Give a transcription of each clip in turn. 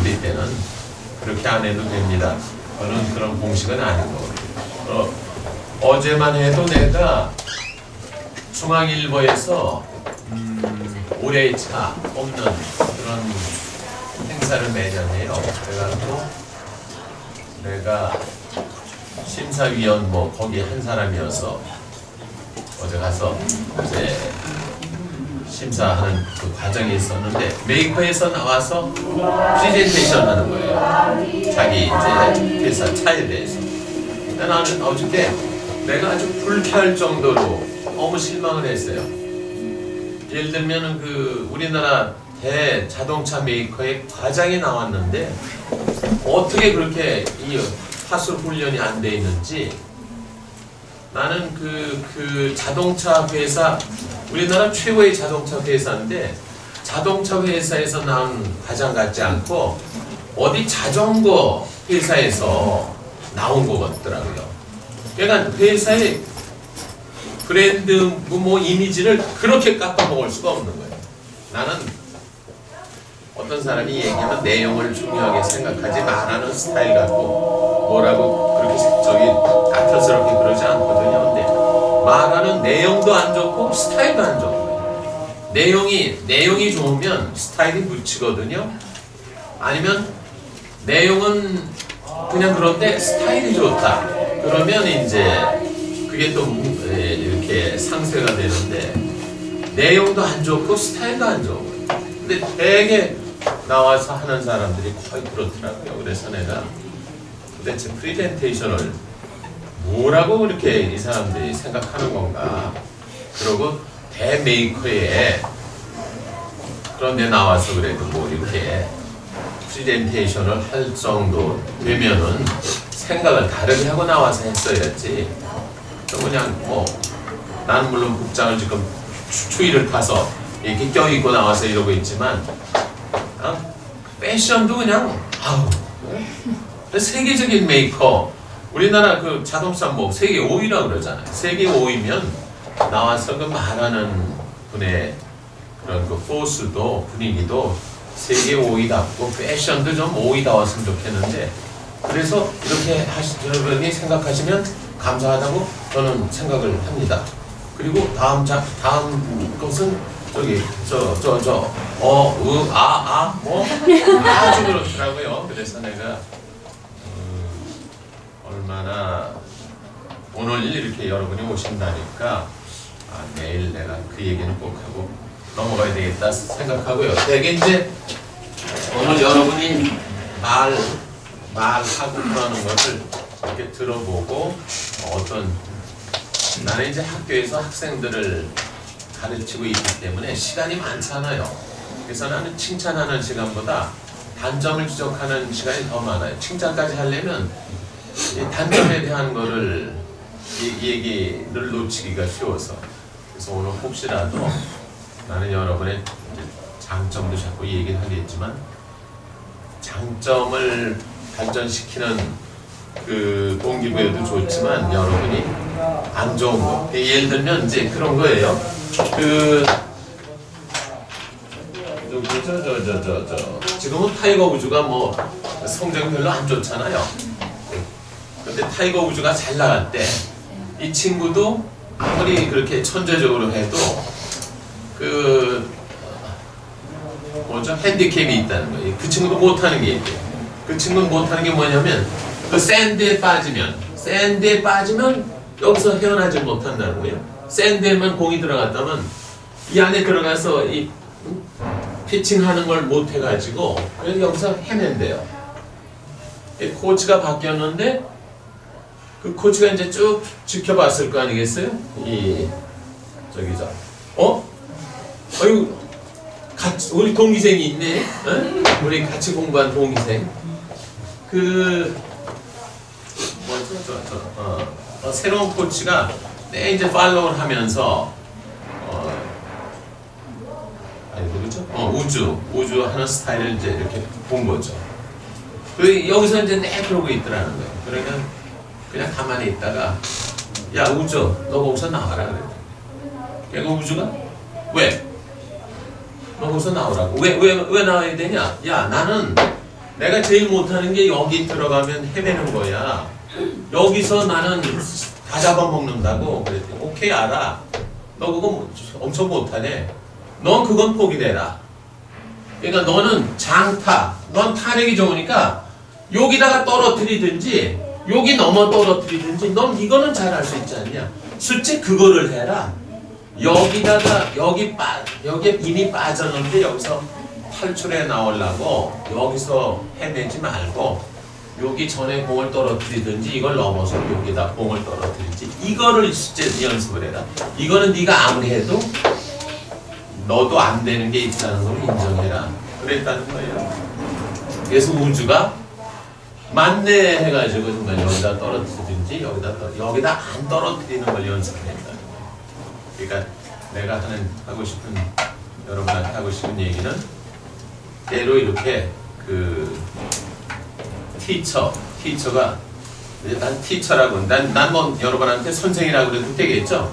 우리 때는 그렇게 안 해도 됩니다. 저는 그런 공식은 아닌 거고 어, 어제만 해도 내가 중앙일보에서 음, 올해의 차 뽑는 그런 행사를 매년 해요. 그래가지고 내가 심사위원 뭐 거기 한 사람이어서 어제 가서 이제 심사하는 그 과정이 있었는데 메이커에서 나와서 프리젠테이션 하는 거예요. 자기 이제 회사 차에 대해서. 근데 나는 어저께 내가 아주 불쾌할 정도로 너무 실망을 했어요. 예를 들면은 그 우리나라 대 자동차 메이커의 과장이 나왔는데 어떻게 그렇게 이 화술 훈련이 안 돼 있는지 나는 그, 그 자동차 회사, 우리나라 최고의 자동차 회사인데 자동차 회사에서 나온 과장 같지 않고 어디 자전거 회사에서 나온 것 같더라고요. 그러니까 회사의 브랜드 뭐 이미지를 그렇게 깎아먹을 수가 없는 거예요. 나는 어떤 사람이 얘기하면 내용을 중요하게 생각하지 말하는 스타일 같고 뭐라고 그렇게 저기 다트스럽게 그러지 않거든요. 근데 말하는 내용도 안 좋고 스타일도 안 좋고 내용이 내용이 좋으면 스타일이 묻히거든요. 아니면 내용은 그냥 그런데 스타일이 좋다. 그러면 이제 그게 또 예, 이렇게 상쇄가 되는데 내용도 안 좋고 스타일도 안 좋고 근데 되게 나와서 하는 사람들이 거의 그렇더라고요. 그래서 내가 도대체 프리젠테이션을 뭐라고 그렇게 이 사람들이 생각하는 건가. 그러고 대메이커에 그런데 나와서 그래도 뭐 이렇게 프리젠테이션을 할 정도 되면은 생각을 다르게 하고 나와서 했어야지. 그냥 뭐 나는 물론 복장을 지금 추위를 타서 이렇게 껴입고 나와서 이러고 있지만 어? 패션도 그냥 아우 세계적인 메이커 우리나라 그 자동차 뭐 세계 5위라고 그러잖아요. 세계 5위면 나와서 그 말하는 분의 그런 그 포스도 분위기도 세계 5위답고 패션도 좀 5위다웠으면 좋겠는데 그래서 이렇게 하시, 여러분이 생각하시면 감사하다고 저는 생각을 합니다. 그리고 다음 자, 다음 것은 저기 저 저 저 어, 으, 아, 아, 뭐 아주 그렇더라고요. 그래서 내가 음, 얼마나 오늘 이렇게 여러분이 오신다니까 아, 내일 내가 그 얘기는 꼭 하고 넘어가야 되겠다 생각하고요. 되게 이제 오늘 여러분이 말 말하고 그러는 것을 이렇게 들어보고 어떤 나는 이제 학교에서 학생들을 가르치고 있기 때문에 시간이 많잖아요. 그래서 나는 칭찬하는 시간보다 단점을 지적하는 시간이 더 많아요. 칭찬까지 하려면 이 단점에 대한 거를 이, 얘기를 놓치기가 쉬워서 그래서 오늘 혹시라도 나는 여러분의 장점도 자꾸 얘기를 하겠지만 장점을 발전시키는 그 동기부여도 좋지만 여러분이 안 좋은 거 예를 들면 이제 그런 거예요 그저저저 저 저 지금은 타이거 우즈가 뭐 성적이 별로 안 좋잖아요. 근데 타이거 우즈가 잘 나갈 때 이 친구도 아무리 그렇게 천재적으로 해도 그 뭐죠? 핸디캡이 있다는 거예요. 그 친구도 못하는 게 있대요 그 친구는 못하는 게 뭐냐면 그 샌드에 빠지면 샌드에 빠지면 여기서 헤어나지 못한다는 거예요. 샌드에만 공이 들어갔다면 이 안에 들어가서 이 피칭하는 걸 못 해가지고 그래서 여기서 헤맨대요. 이 코치가 바뀌었는데 그 코치가 이제 쭉 지켜봤을 거 아니겠어요? 이 저기 저 어? 어유 같이 우리 동기생이 있네. 어? 우리 같이 공부한 동기생. 그 뭐죠? 저, 저, 어, 어, 새로운 코치가 내 이제 팔로우를 하면서 어, 아니 누구죠? 어, 우주 우주 하는 스타일을 이제 이렇게 본 거죠. 그 여기서 이제 내 그러고 있더라는 거예요. 그러니까 그냥 가만히 있다가 야 우주 너 거기서 나와라 그래. 걔가 우주가 왜? 너 거기서 나오라고. 왜, 왜, 왜 나와야 되냐? 야, 나는 내가 제일 못하는 게 여기 들어가면 헤매는 거야. 여기서 나는 다 잡아먹는다고. 그랬더니, 오케이, 알아. 너 그거 뭐 엄청 못하네. 넌 그건 포기되라. 그러니까 너는 장타, 넌 타력이 좋으니까 여기다가 떨어뜨리든지 여기 넘어 떨어뜨리든지 넌 이거는 잘 할 수 있지 않냐. 실제 그거를 해라. 여기다가 여기 빠 여기에 빈이 빠졌는데 여기서 탈출해 나오려고 여기서 헤매지 말고 여기 전에 공을 떨어뜨리든지 이걸 넘어서 여기다 공을 떨어뜨리든지 이거를 실제 연습을 해라. 이거는 네가 아무리 해도 너도 안 되는 게 있다는 걸 인정해라. 그랬다는 거예요. 그래서 우주가 만내 해가지고 정말 여기다 떨어뜨리든지 여기다 떨 여기다 안 떨어뜨리는 걸 연습한다. 그러니까 내가 하는 하고 싶은 여러분한테 하고 싶은 얘기는 때로 이렇게 그 티처 티처가 난 티처라고 난난뭐 여러분한테 선생이라고 그래도 되겠죠.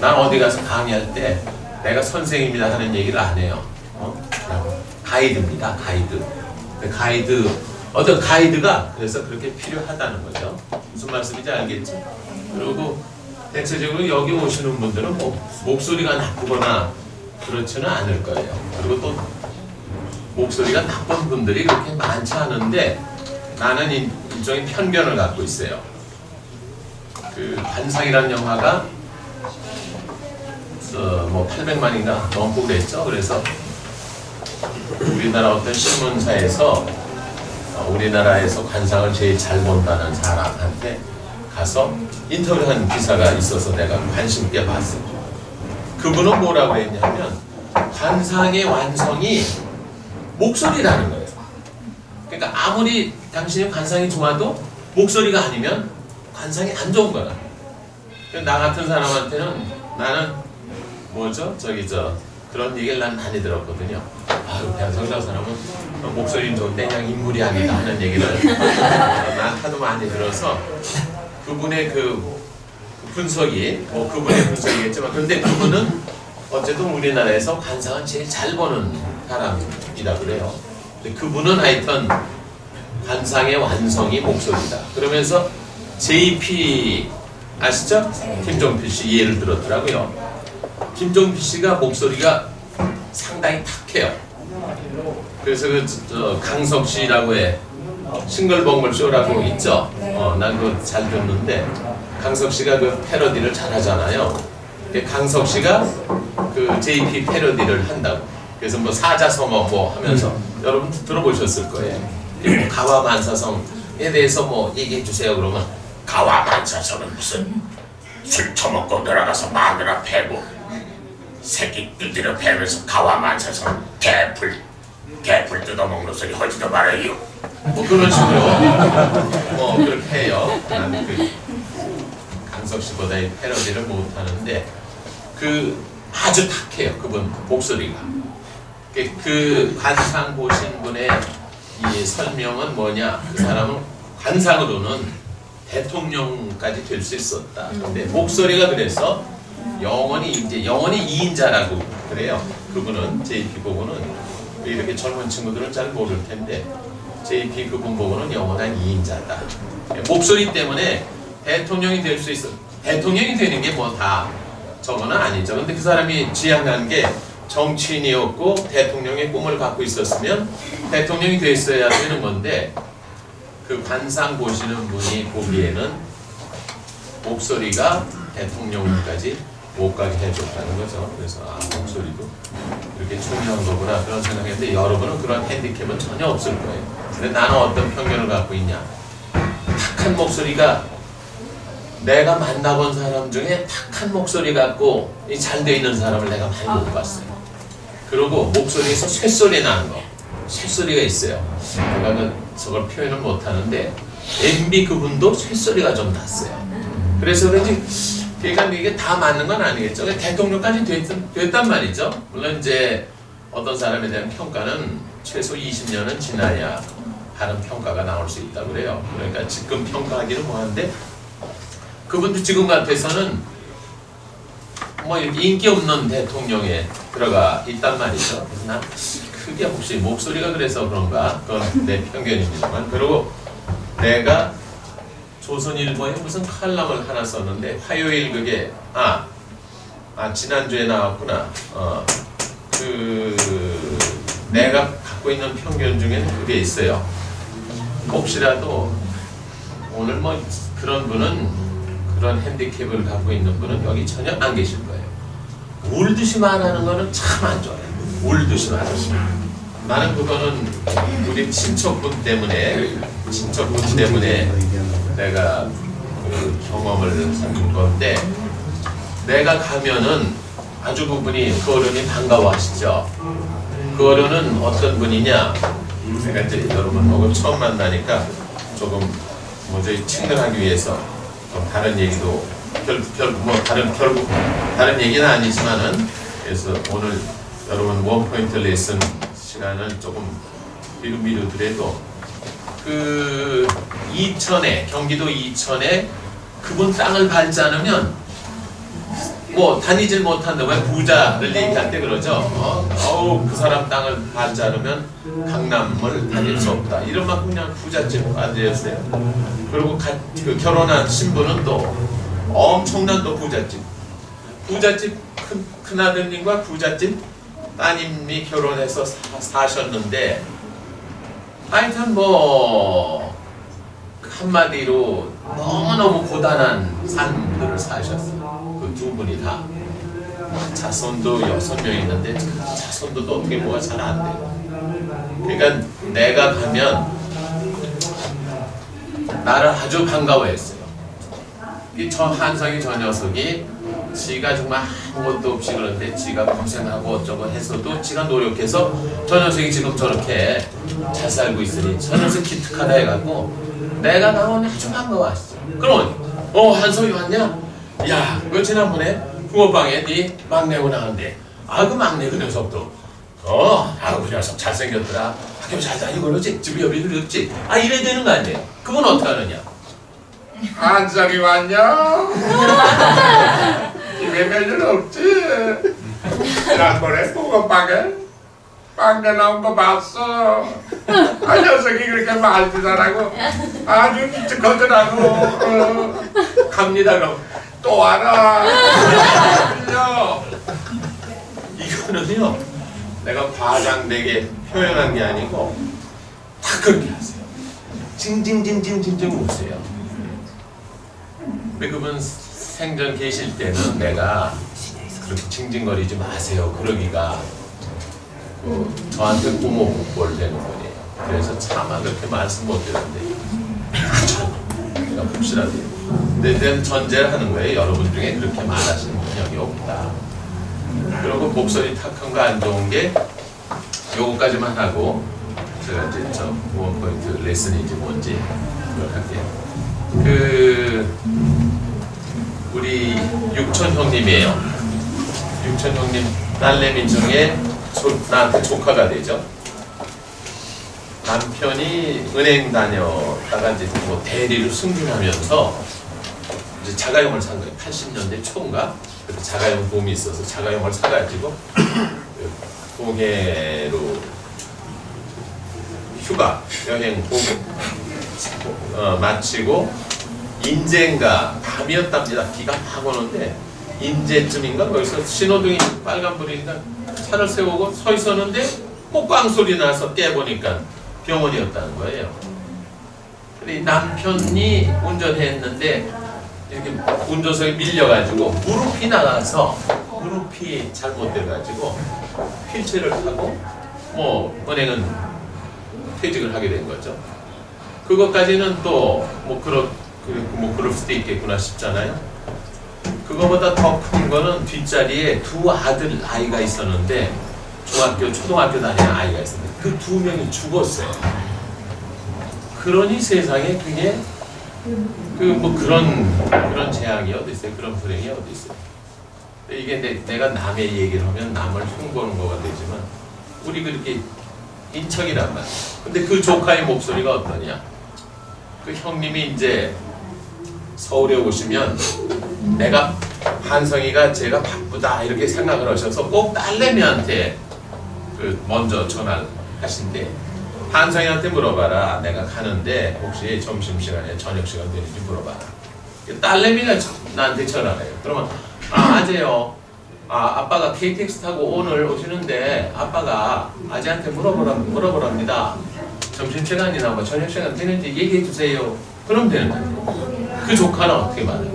난 어디 가서 강의할 때 내가 선생님이다 하는 얘기를 안 해요. 어? 가이드입니다. 가이드. 그 가이드 어떤 가이드가 그래서 그렇게 필요하다는 거죠. 무슨 말씀인지 알겠죠? 그리고 대체적으로 여기 오시는 분들은 뭐 목소리가 나쁘거나 그렇지는 않을 거예요. 그리고 또 목소리가 나쁜 분들이 그렇게 많지 않은데 나는 일- 일종의 편견을 갖고 있어요. 그 관상이라는 영화가 어, 뭐 800만인가 넘고 그랬죠. 그래서 우리나라 어떤 신문사에서 어, 우리나라에서 관상을 제일 잘 본다는 사람한테 가서 인터뷰한 기사가 있어서 내가 관심 있게 봤어요. 그분은 뭐라고 했냐면 관상의 완성이 목소리라는 거예요. 그러니까 아무리 당신의 관상이 좋아도 목소리가 아니면 관상이 안 좋은 거야. 그나 같은 사람한테는 나는 뭐죠? 저기 저 그런 얘기를 난 많이 들었거든요. 아유 배성자 사람은 목소리는 좋은데 그냥 인물이 아니다 하는 얘기를 난 하도 많이 들어서 그분의 그 분석이 뭐 그분의 분석이겠지만 근데 그분은 어쨌든 우리나라에서 관상을 제일 잘 보는 사람이다 그래요. 그분은 하여튼 관상의 완성이 목소리다. 그러면서 JP 아시죠? 김종필 씨 예를 들었더라고요. 김종필 씨가 목소리가 상당히 탁해요. 그래서 그 저, 강석 씨라고 해 싱글벙글 쇼라고 있죠. 어, 난 그거 잘 듣는데 강석 씨가 그 패러디를 잘하잖아요. 강석 씨가 그 JP 패러디를 한다고. 그래서 뭐 사자성어 뭐 하면서 여러분 들어보셨을 거예요. 뭐 가와만사성에 대해서 뭐 얘기해 주세요. 그러면 가와만사성은 무슨 술 처먹고 들어가서 마누라 패고 새끼 두드려 패면서 가와만사성 개풀 개풀 뜯어먹는 소리 하지도 말아요 뭐 그런 식으로 뭐 그렇게 해요. 그 강석 씨보다 이 패러디를 못 하는데 그 아주 탁해요. 그분 목소리가. 그, 그 관상 보신 분의 이 설명은 뭐냐? 그 사람은 관상으로는 대통령까지 될 수 있었다. 근데 목소리가 그래서 영원히 이제 영원히 이인자라고 그래요. 그분은 JP 보고는 이렇게 젊은 친구들은 잘 모를 텐데 JP 그분 보고는 영원한 이인자다. 목소리 때문에 대통령이 될 수 있어. 대통령이 되는 게 뭐 다 저거는 아니죠. 근데 그 사람이 지향한 게 정치인이었고 대통령의 꿈을 갖고 있었으면 대통령이 됐어야 되는 건데 그 관상 보시는 분이 보기에는 목소리가 대통령까지 못 가게 해줬다는 거죠. 그래서 아 목소리도 이렇게 중요한 거구나 그런 생각했는데 여러분은 그런 핸디캡은 전혀 없을 거예요. 근데 나는 어떤 편견을 갖고 있냐? 탁한 목소리가 내가 만나본 사람 중에 탁한 목소리 갖고 잘 돼 있는 사람을 내가 많이 못 봤어요. 그리고 목소리에서 쇳소리 나는 거, 쇳소리가 있어요. 내가 그 저걸 표현을 못 하는데 MB 그분도 쇳소리가 좀 났어요. 그래서 그런지 그러니까 이게 다 맞는 건 아니겠죠. 대통령까지 됐, 됐단 말이죠. 물론 이제 어떤 사람에 대한 평가는 최소 20년은 지나야 다른 평가가 나올 수 있다 그래요. 그러니까 지금 평가하기는 뭐한데 그분도 지금 같아서는 뭐 인기 없는 대통령에 들어가 있단 말이죠. 난 크게 혹시 목소리가 그래서 그런가 그건 내 편견입니다만 그리고 내가 조선일보에 무슨 칼럼을 하나 썼는데 화요일 그게 아, 아 지난주에 나왔구나. 어, 그 내가 갖고 있는 편견 중에는 그게 있어요. 혹시라도 오늘 뭐 그런 분은 그런 핸디캡을 갖고 있는 분은 여기 전혀 안 계실 거예요. 울듯이 말하는 거는 참 안 좋아요. 울듯이 말하시면. 나는 그거는 우리 친척분 때문에 친척분 때문에 내가 그 경험을 한 건데 내가 가면은 아주 그분이 그 어른이 반가워하시죠. 그 어른은 어떤 분이냐? 제가 이제 여러분하고 처음 만나니까 조금 뭐지 친근하기 위해서 좀 다른 얘기도 별별뭐 다른 결국 다른 얘기는 아니지만은 그래서 오늘 여러분 원 포인트 레슨 시간을 조금 미루 미루더라도 그 이천에 경기도 이천에 그분 땅을 밟지 않으면 뭐 다니질 못한다 왜 부자를 얘기할 때 그러죠. 어? 어우 그 사람 땅을 밟지 않으면 강남을 다닐 수 없다. 이런 만큼 그냥 부잣집 아들이었어요. 그리고 가, 그 결혼한 신부는 또 엄청난 또 부잣집. 부잣집 큰, 큰아드님과 부잣집 따님이 결혼해서 사, 사셨는데 하여튼 뭐 한마디로 너무너무 고단한 삶들을 사셨어요. 그두 분이 다. 자손도 여섯 명 있는데 그 자손도 어떻게 뭐가 잘 안 돼요. 그러니까 내가 가면 나를 아주 반가워했어요. 이 저 한성이 저 녀석이 지가 정말 아무것도 없이 그런데 지가 고생하고 어쩌고 해서도 지가 노력해서 저 녀석이 지금 저렇게 잘 살고 있으니 저 녀석 기특하다 해갖고 내가 나오면 아주 반가워하시죠. 그럼 어 한성이 왔냐? 야, 그 지난번에 붕어빵에 네 막내고 나왔는데 아 그 막내 그 녀석도 어, 아그 녀석 잘생겼더라. 학교 잘 다니고 그러지? 집이 여비 그렇지? 아 이래야 되는 거 아니에요? 그건 어떻게 하느냐? 한성이 왔냐? 집에 별일 없지? 지난번에 붕어빵에 빵내 나온 거 봤어. 아 녀석이 그렇게 말도 잘하고 아주 기특하더라고. 어. 갑니다 그럼 또 와라. 이거는요 내가 과장되게 표현한 게 아니고 다 그렇게 하세요. 징징징징징징 웃으세요. 근데 그분 생전 계실 때는 내가 그렇게 징징거리지 마세요. 그러기가 그 저한테 부모 복벌 되는 분이에요. 그래서 차마 그렇게 말씀 못 드렸는데 근데 내 전제를 하는 거예요 여러분 중에 그렇게 말하시는 분이 여기 없다 그리고 목소리 탁한 거 안 좋은 게 요거까지만 하고 제가 이제 저 원포인트 레슨인지 뭔지 그걸 할게요. 그 우리 육천 형님이에요. 육천 형님 딸내미 중에 조, 나한테 조카가 되죠. 남편이 은행 다녔다가 이제 뭐 대리로 승진하면서 이제 자가용을 산 거예요. 80년대 초인가? 자가용 봄이 있어서 자가용을 사가지고 그 동해로 휴가 여행 봄 어, 마치고 인제인가 밤이었답니다. 비가 막 오는데 인제쯤인가 거기서 신호등이 빨간불이니까 차를 세우고 서 있었는데 폭광 소리 나서 깨보니까 병원이었다는 거예요. 근데 이 남편이 운전했는데 이렇게 운전석에 밀려가지고 무릎이 나가서 무릎이 잘못돼가지고 휠체어를 타고 뭐 은행은 퇴직을 하게 된 거죠. 그것까지는 또 뭐 그렇 그- 뭐 그럴 수도 있겠구나 싶잖아요. 그거보다 더 큰 거는 뒷자리에 두 아들 아이가 있었는데 중학교 초등학교 다니는 아이가 있었는데 그 두 명이 죽었어요. 그러니 세상에 그게 그 뭐 그런 그런 재앙이 어디 있어요? 그런 불행이 어디 있어요? 이게 내, 내가 남의 얘기를 하면 남을 흉보는 거가 되지만 우리 그렇게 인척이란 말이야. 근데 그 조카의 목소리가 어떠냐? 그 형님이 이제 서울에 오시면 내가 한성이가 제가 바쁘다 이렇게 생각을 하셔서 꼭 딸내미한테 그 먼저 전화를 하신대. 한성이한테 물어봐라. 내가 가는데 혹시 점심시간에 저녁시간 되는지 물어봐라. 딸내미가 저- 나한테 전화를 해요. 그러면 아 아재요. 아 아빠가 KTX 타고 오늘 오시는데 아빠가 아재한테 물어보라 물어보랍니다. 점심시간이나 뭐 저녁시간 되는지 얘기해 주세요. 그럼 되는 거예요. 그 조카는 어떻게 말해요?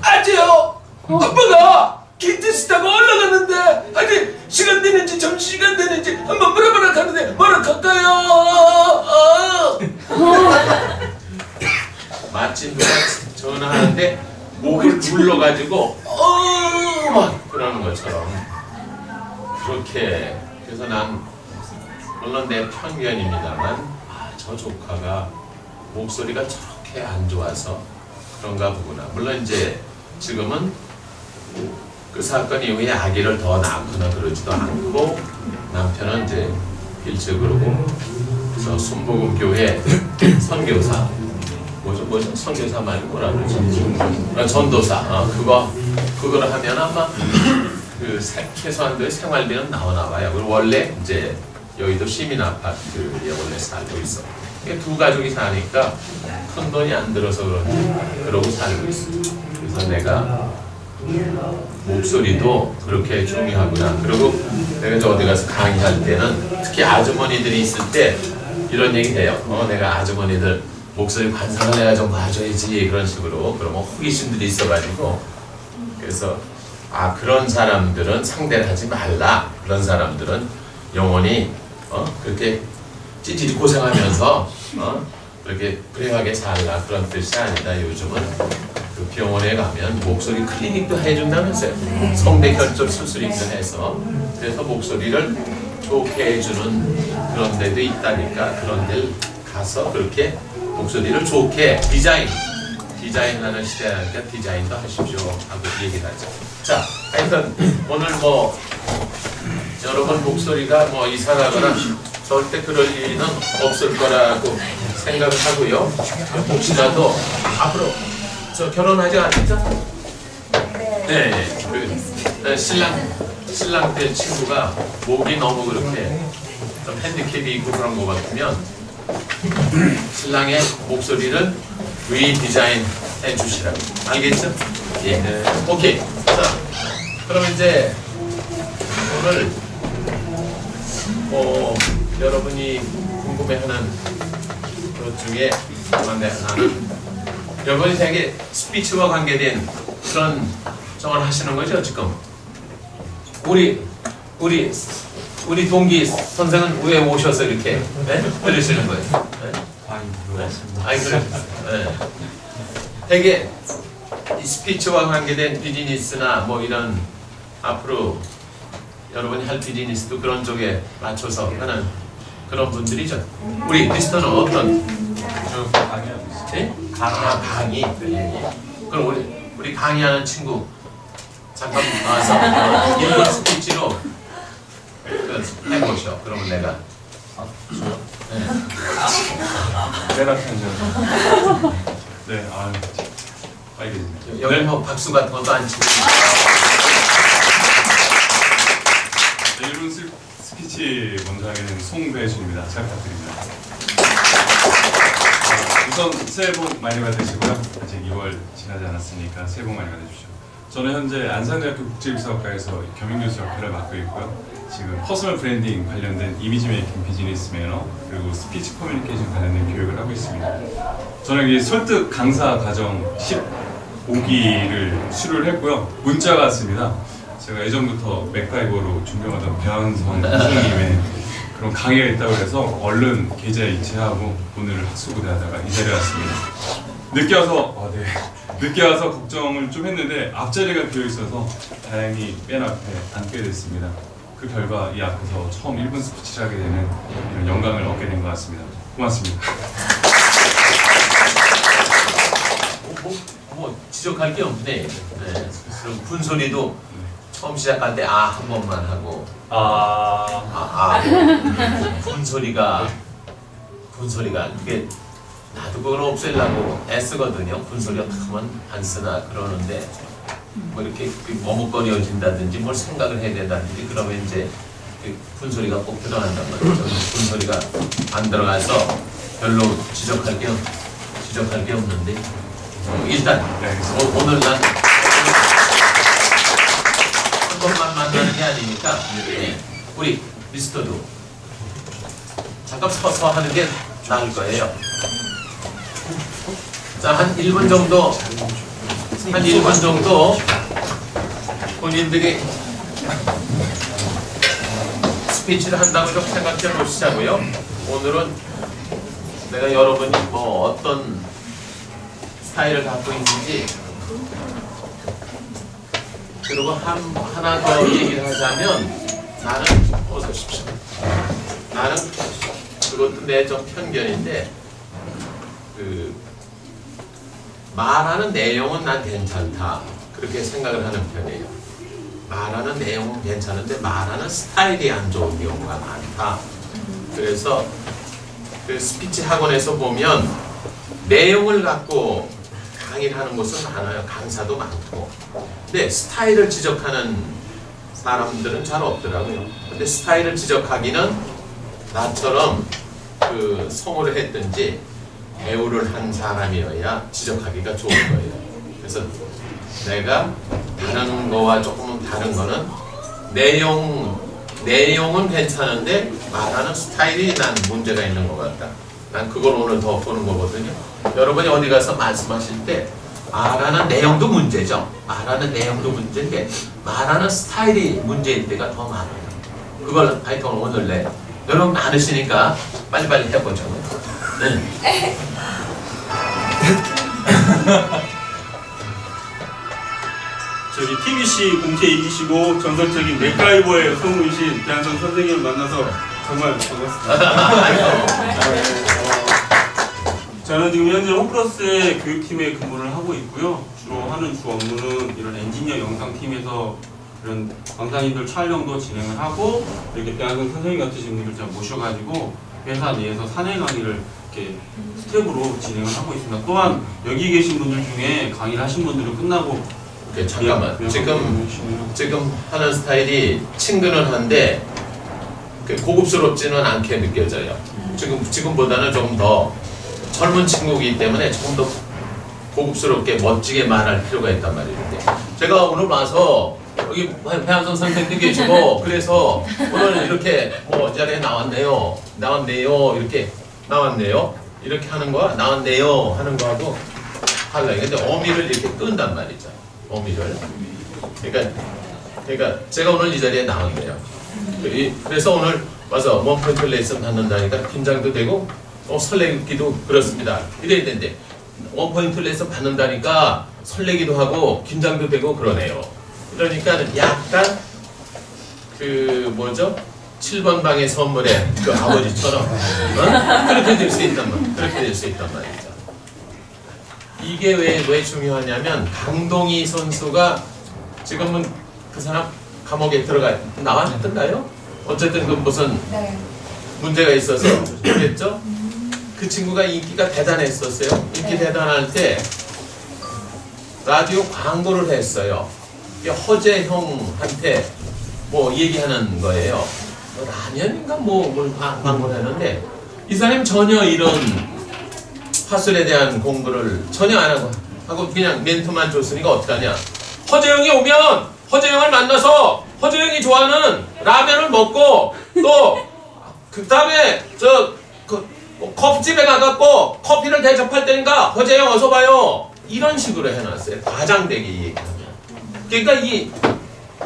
아재요. 아빠가 KTX 타고 올라갔는데 아직 시간 되는지 점심시간 되는지 한번 물어보라 하는데 뭐라 할까요? 어. 마침 누가 전화하는데 목을 눌러가지고 어막 그러는 것처럼 그렇게 그래서 난 물론 내 편견입니다만 아, 저 조카가 목소리가 저렇게 안 좋아서 그런가 보구나 물론 이제 지금은 그 사건 이후에 아기를 더 낳거나 그러지도 않고 남편은 이제 일찍 그러고 저 순복음 교회 선교사 뭐죠 뭐죠? 선교사 말고 뭐라 그러지? 아, 전도사. 어, 그거 그거를 하면 아마 그 세- 최소한도의 생활비는 나오나 봐요. 그리고 원래 이제 여의도 시민 아파트에 원래 살고 있어. 두 가족이 사니까 큰 돈이 안 들어서 그런지 그러고 살고 있어. 그래서 내가 목소리도 그렇게 중요하구나. 그리고 내가 이제 어디 가서 강의할 때는 특히 아주머니들이 있을 때 이런 얘기 해요. 어, 내가 아주머니들 목소리 관상을 내가 좀 봐줘야지 그런 식으로 그러면 호기심들이 있어가지고 그래서 아 그런 사람들은 상대를 하지 말라. 그런 사람들은 영원히 어 그렇게 찌질이 고생하면서 어 그렇게 불행하게 살라 그런 뜻이 아니다. 요즘은 그 병원에 가면 목소리 클리닉도 해준다면서요. 성대 결절 수술 있는 해서 그래서 목소리를 좋게 해주는 그런 데도 있다니까 그런 데 가서 그렇게 목소리를 좋게 디자인 디자인하는 시대니까 디자인도 하십시오 하고 얘기를 하죠. 자, 하여튼 오늘 뭐 여러분 목소리가 뭐 이상하거나 절대 그럴 일은 없을 거라고 생각을 하고요. 혹시라도 앞으로 저 결혼하지 않았죠? 네, 네. 그, 네, 신랑 신랑 때 친구가 목이 너무 그렇게 좀 핸디캡이 있고 그런 거 같으면 신랑의 목소리를 리디자인 해 주시라고 알겠죠? 예. 오케이. 자, 그럼 이제 오늘 뭐 여러분이 궁금해하는 것 중에 아마 내- 나는 여러분이 되게 스피치와 관계된 그런 정을 하시는 거죠 지금 우리 우리 우리 동기 선생은 왜 오셔서 이렇게 네? 들으시는 거예요? 네? 아니 그래. 네. 되게 이 스피치와 관계된 비즈니스나 뭐 이런 앞으로 여러분이 할 비즈니스도 그런 쪽에 맞춰서 하는 그런 분들이죠. 우리 리스터는 어떤 저 강의하고 있어요. 예? 아, 강의. 예, 예. 그럼 우리 우리 강의하는 친구 잠깐 와서 어, 일본 스피치로 그 해보셔. 그러면 내가 아, 네. 편지. 네, 아, 빨개지네. 여기 네, 뭐 박수 같은 것도 안 치고. 네, 일번 스, 스피치 먼저 하게 된 송배준입니다. 잘 부탁드립니다. 아, 우선 새해 복 많이 받으시고요. 아직 2월 지나지 않았으니까 새해 복 많이 받으십시오. 저는 현재 안산대학교 국제유사학과에서 겸임교수 역할을 맡고 있고요. 지금 personal branding 관련된 image making 비즈니스 매너 그리고 스피치 커뮤니케이션 관련된 교육을 하고 있습니다. 저는 이 설득 강사 과정 15기를 수료를 했고요. 문자가 왔습니다. 제가 예전부터 맥가이버로 존경하던 배한성 교수님의 그런 강의가 있다고 해서 얼른 계좌에 이체하고 오늘 학수고대 하다가 이 자리에 왔습니다. 늦게 와서 아, 네. 늦게 와서 걱정을 좀 했는데 앞자리가 비어 있어서 다행히 맨 앞에 앉게 됐습니다. 그 결과 이 앞에서 처음 1분 스피치를 하게 되는 이런 영광을 얻게 된 것 같습니다. 고맙습니다. 뭐, 뭐, 뭐 지적할 게 없네. 네. 그럼 분소리도 처음 시작할 때 아 한 번만 하고 아, 아, 아 뭐, 분소리가 분소리가 그게 나도 그걸 없애려고 애쓰거든요. 분소리가 하면 안 쓰나 그러는데 뭐 이렇게 그 머뭇거려진다든지 뭘 생각을 해야 된다든지 그러면 이제 그 분소리가 꼭 들어간단 말이죠. 분소리가 안 들어가서 별로 지적할 게, 없- 지적할 게 없는데 어, 일단 네. 오, 오늘 난 한 번만 만나는 게 아니니까 네, 우리 미스터도 잠깐 서서 하는 게 나을 거예요. 자, 한 1분 정도, 한 1분 정도 본인들이 스피치를 한다고 좀 생각해 보시자고요. 오늘은 내가 여러분이 뭐 어떤 스타일을 갖고 있는지 그리고 한, 하나 더 얘기를 하자면 나는 어서 오십시오. 나는 그것도 내 좀 편견인데 그 말하는 내용은 난 괜찮다 그렇게 생각을 하는 편이에요. 말하는 내용은 괜찮은데 말하는 스타일이 안 좋은 경우가 많다. 그래서 그 스피치 학원에서 보면 내용을 갖고 강의를 하는 곳은 많아요. 강사도 많고. 근데 스타일을 지적하는 사람들은 잘 없더라고요. 근데 스타일을 지적하기는 나처럼 그 성우를 했든지 배우를 한 사람이어야 지적하기가 좋은 거예요. 그래서 내가 다른 거와 조금은 다른 거는 내용 내용은 괜찮은데 말하는 스타일이 난 문제가 있는 것 같다. 난 그걸 오늘 더 보는 거거든요. 여러분이 어디 가서 말씀하실 때 말하는 내용도 문제죠. 말하는 내용도 문제인데 말하는 스타일이 문제일 때가 더 많아요. 그걸 하여튼 오늘 내 여러분 많으시니까 빨리빨리 해보죠. 네. 저기 TBC 공채 이기시고 전설적인 맥가이버의 성우이신 대한선 선생님을 만나서 정말 반갑습니다. 저는 지금 현재 홈플러스의 교육팀에 근무를 하고 있고요. 주로 하는 주 업무는 이런 엔지니어 영상팀에서 이런 강사님들 촬영도 진행을 하고 이렇게 배한성 선생님 같으신 분들 제가 모셔가지고 회사 내에서 사내 강의를 이렇게 스태프로 진행을 하고 있습니다. 또한 여기 계신 분들 중에 강의를 하신 분들은 끝나고 오케이, 잠깐만. 예, 지금 지금 지금 하는 스타일이 친근은 한데 그 고급스럽지는 않게 느껴져요. 지금 지금보다는 좀더 젊은 친구이기 때문에 조금 더 고급스럽게 멋지게 말할 필요가 있단 말인데 제가 오늘 와서 여기 배한선 선생님도 계시고 그래서 오늘 이렇게 뭐 자리에 나왔네요. 나왔네요. 이렇게 나왔네요. 이렇게 하는 거야? 나왔네요. 하는 거하고 달라요. 근데 어미를 이렇게 끈단 말이죠. 어미를. 그러니까 그러니까 제가 오늘 이 자리에 나왔네요. 이- 그래서 오늘 와서 원포인트 레슨 받는다니까 긴장도 되고 어, 설레기도 그렇습니다. 이래야 되는데 원포인트 레슨 받는다니까 설레기도 하고 긴장도 되고 그러네요. 그러니까 약간 그 뭐죠? 7번 방의 선물의 그 아버지처럼 어? 그렇게 될 수 있단 말 그렇게 될 수 있단 말이죠. 이게 왜, 왜 중요하냐면 강동희 선수가 지금은 그 사람 감옥에 들어가 나왔던가요? 어쨌든 그 무슨 네. 문제가 있어서 그랬죠? 그 친구가 인기가 대단했었어요. 인기 네. 대단할 때 라디오 광고를 했어요. 이게 허재 형한테 뭐 얘기하는 거예요. 뭐 라면인가 뭐, 광고를 하는데 이 사람이 전혀 이런 화술에 대한 공부를 전혀 안 하고 하고 그냥 멘트만 줬으니까 어떡하냐. 허재영이 오면 허재영을 만나서 허재영이 좋아하는 라면을 먹고 또 그 다음에 저 그 커피집에 가갖고 커피를 대접할 때니까 허재영 어서 봐요. 이런 식으로 해놨어요. 과장되게 얘기하면. 그러니까 이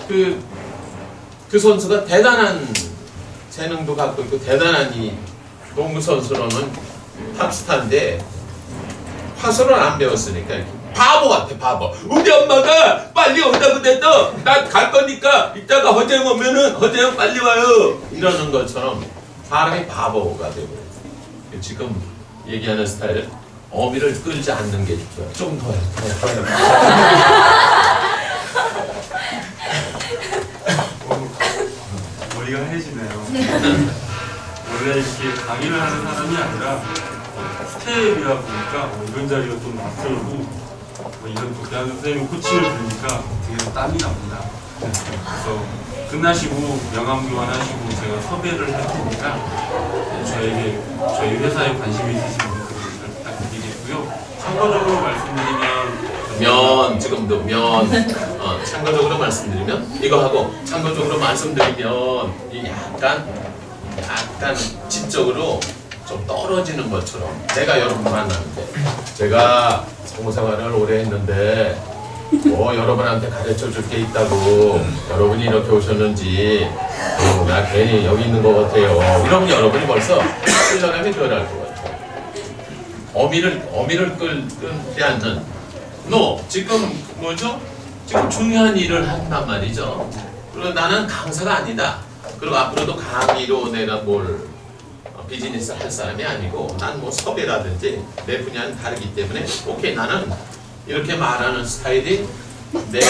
그, 그 선수가 대단한 재능도 갖고 있고 대단한 이 농구 선수로는 탑스타인데 화술을 안 배웠으니까 바보 같아 바보 우리 엄마가 빨리 온다고 해도 난갈 거니까 이따가 허재영 오면은 허재영 빨리 와요 이러는 것처럼 사람이 바보가 되고 지금 얘기하는 스타일 어미를 끌지 않는 게 좋아요 좀더 해, 더, 더 해. 머리가 해지네요. 원래 이렇게 강의를 하는 사람이 아니라 어, 스텝이라 보니까 어, 이런 자리가 좀 낯설고 뭐 이런 또 대학 선생님 코칭을 들으니까 되게 땀이 납니다. 그래서 끝나시고 명함 교환하시고 제가 섭외를 할 테니까 저에게 저희 회사에 관심 있으신 분들은 잘 부탁드리겠고요. 참고적으로 말씀드리면 면 지금도 면 어, 참고적으로 말씀드리면 이거 하고 참고적으로 말씀드리면 이 약간 약간 지적으로 좀 떨어지는 것처럼 제가 여러분 만나는데 제가 성생활을 오래 했는데 뭐 여러분한테 가르쳐 줄 게 있다고 여러분이 이렇게 오셨는지 어, 나 괜히 여기 있는 것 같아요 이러면 여러분이 벌써 끌려감이 들어갈 것 같아요 어미를 어미를 끌 끌지 않는 너 지금 뭐죠? 지금 중요한 일을 한단 말이죠. 그리고 나는 강사가 아니다. 그리고 앞으로도 강의로 내가 뭘 어, 비즈니스 할 사람이 아니고 난 뭐 섭외라든지 내 분야는 다르기 때문에 오케이 나는 이렇게 말하는 스타일이 내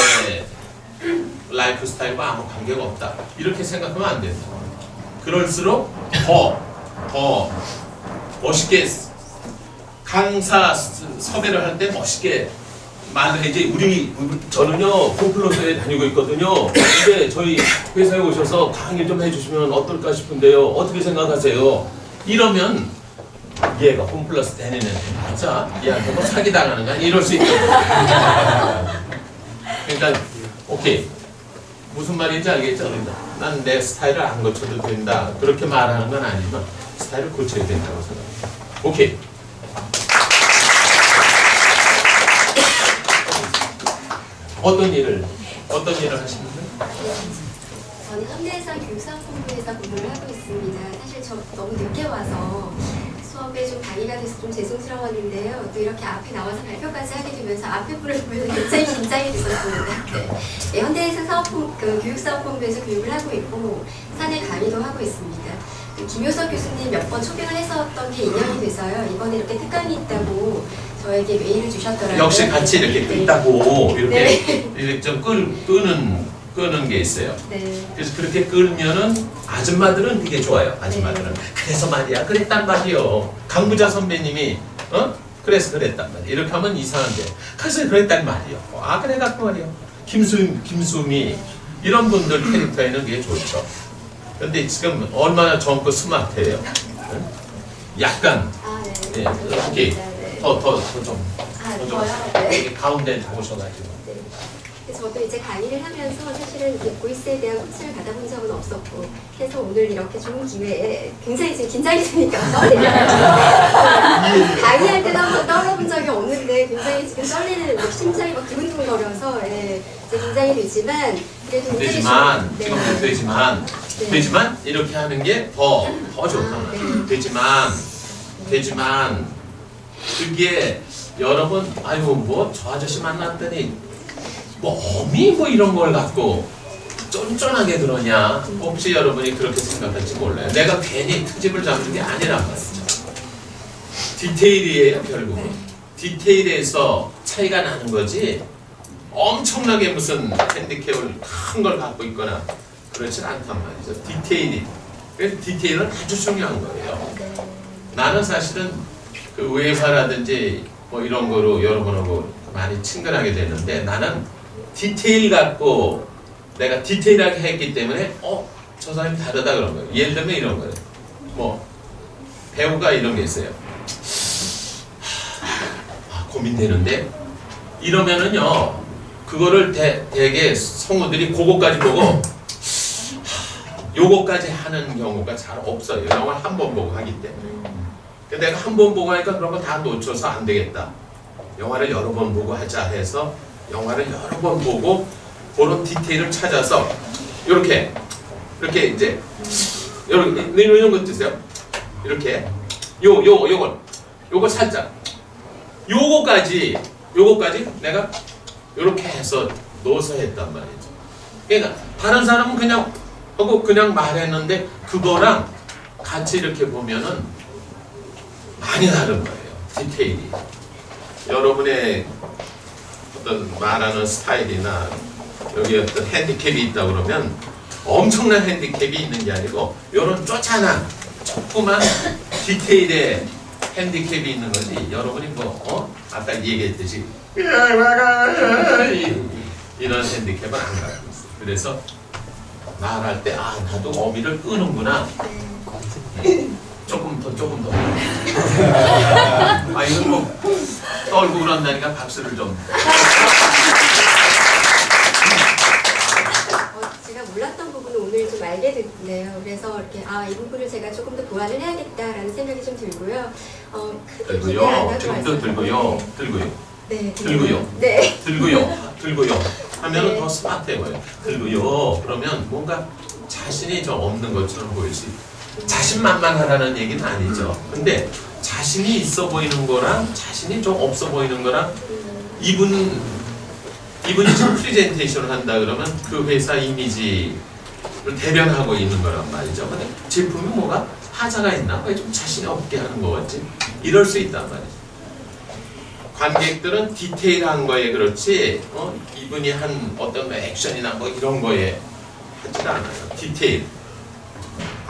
라이프 스타일과 아무 관계가 없다. 이렇게 생각하면 안 된다. 그럴수록 더, 더 멋있게 강사 스- 섭외를 할 때 멋있게 말을 이제 우리 저는요 고플러스에 다니고 있거든요. 근데 저희 회사에 오셔서 강의 좀 해주시면 어떨까 싶은데요. 어떻게 생각하세요? 이러면 얘가 홈 플러스 다니는 애 맞아? 얘한테 뭐 사기 당하는 거 아니야? 이럴 수 있거든. 그러니까 오케이 무슨 말인지 알겠죠? 그러니까 난내 스타일을 안 고쳐도 된다. 그렇게 말하는 건 아니지만 스타일을 고쳐야 된다고 생각합니다. 오케이. 어떤 일을 어떤 일을 하시는데? 저는 현대해상 교육사업본부에서 근무를 하고 있습니다. 사실 저 너무 늦게 와서 수업에 좀 방해가 돼서 좀 죄송스러웠는데요. 또 이렇게 앞에 나와서 발표까지 하게 되면서 앞에 분을 보면서 굉장히 긴장이 됐었습니다. 네. 네, 현대해상 사업본, 그 교육사업본부에서 교육을 하고 있고 사내 강의도 하고 있습니다. 그 김효석 교수님 몇 번 초빙을 했었던 게 인연이 돼서요. 이번에 이렇게 특강이 있다고 저에게 메일을 주셨더라고요. 역시 같이 이렇게 네. 끈다고 이렇게 네. 이렇게 좀 끌, 끄는 끄는 게 있어요. 네. 그래서 그렇게 끌면은 아줌마들은 되게 좋아요. 아줌마들은 네. 그래서 말이야 그랬단 말이요. 강부자 선배님이 어 그래서 그랬단 말이야. 이렇게 하면 이상한데 그래서 그랬단 말이요. 아 그래 갖고 말이요. 김수 김수미 이런 분들 캐릭터에는 그게 좋죠. 근데 지금 얼마나 젊고 스마트해요. 응? 약간 아, 네. 예, 감사합니다. 오케이. 네. 더더 좀 아, 좀? 네. 여기 가운데 오셔가지고 네. 그래서 저도 이제 강의를 하면서 사실은 보이스에 대한 코치를 받아본 적은 없었고 그래서 오늘 이렇게 좋은 기회에 굉장히 지금 긴장이 되니까 떨리네요. 강의할 때도 한번 떨어본 적이 없는데 굉장히 지금 떨리는 막 심장이 막 두근두근거려서 예, 이제 긴장이 되지만 그래도 되지만 네. 지금 되지만 네. 되지만 이렇게 하는 게 더더 좋다. 아, 네. 되지만 되지만 그게 여러분 아유 뭐 저 아저씨 만났더니 뭐 어미 뭐 이런 걸 갖고 쫀쫀하게 그러냐 혹시 여러분이 그렇게 생각할지 몰라요. 내가 괜히 트집을 잡는 게 아니란 말이죠. 디테일이에요 결국은. 디테일에서 차이가 나는 거지 엄청나게 무슨 핸디캡을 큰 걸 갖고 있거나 그렇진 않단 말이죠. 디테일이. 그래서 디테일은 아주 중요한 거예요. 네. 나는 사실은 그 외화라든지 뭐 이런 거로 여러분하고 많이 친근하게 되는데 나는 디테일 갖고 내가 디테일하게 했기 때문에 어? 저 사람이 다르다 그런 거예요. 예를 들면 이런 거예요. 뭐 배우가 이런 게 있어요. 아, 고민되는데 이러면은요 그거를 대, 대개 성우들이 그거까지 보고 하, 요거까지 하는 경우가 잘 없어요. 영화를 한 번 보고 하기 때문에. 근데 내가 한 번 보고 하니까 그런 거 다 놓쳐서 안 되겠다. 영화를 여러 번 보고 하자 해서 영화를 여러 번 보고 그런 디테일을 찾아서 이렇게 이렇게 이제 이런 이런 것 드세요. 이렇게 요 요 요걸 요거 살짝 요거까지 요거까지 내가 이렇게 해서 넣어서 했단 말이죠. 그러니까 다른 사람은 그냥 하고 그냥 말했는데 그거랑 같이 이렇게 보면은 많이 다른 거예요. 디테일이. 여러분의 어떤 말하는 스타일이나 여기 어떤 핸디캡이 있다 그러면 엄청난 핸디캡이 있는 게 아니고 이런 쪼잔한 조그만 디테일의 핸디캡이 있는 거지. 여러분이 뭐 어? 아까 얘기했듯이 이- 이런 핸디캡은 안 갖고 있어. 그래서 말할 때 아 나도 어미를 끄는구나. 조금 더 조금 더. 아 이건 뭐 떨고 그런다니까 박수를 좀. 어, 알게 됐네요. 그래서 이렇게 아 이 부분을 제가 조금 더 보완을 해야겠다라는 생각이 좀 들고요. 어, 크게 기대 안 들고요. 와서- 들고요. 들고요. 네, 들고요. 네. 들고요. 들고요. 하면은 네. 더 스마트해 보여. 들고요. 그러면 뭔가 자신이 좀 없는 것처럼 보일 수 있고. 자신만만하라는 얘기는 아니죠. 근데 자신이 있어 보이는 거랑 자신이 좀 없어 보이는 거랑 이분 이분이 지금 프리젠테이션을 한다 그러면 그 회사 이미지를 대변하고 있는 거란 말이죠. 근데 제품이 뭐가 하자가 있나? 왜 좀 자신이 없게 하는 거 같지? 이럴 수 있단 말이죠. 관객들은 디테일한 거에 그렇지 어? 이분이 한 어떤 뭐 액션이나 뭐 이런 거에 하지 않아요. 디테일.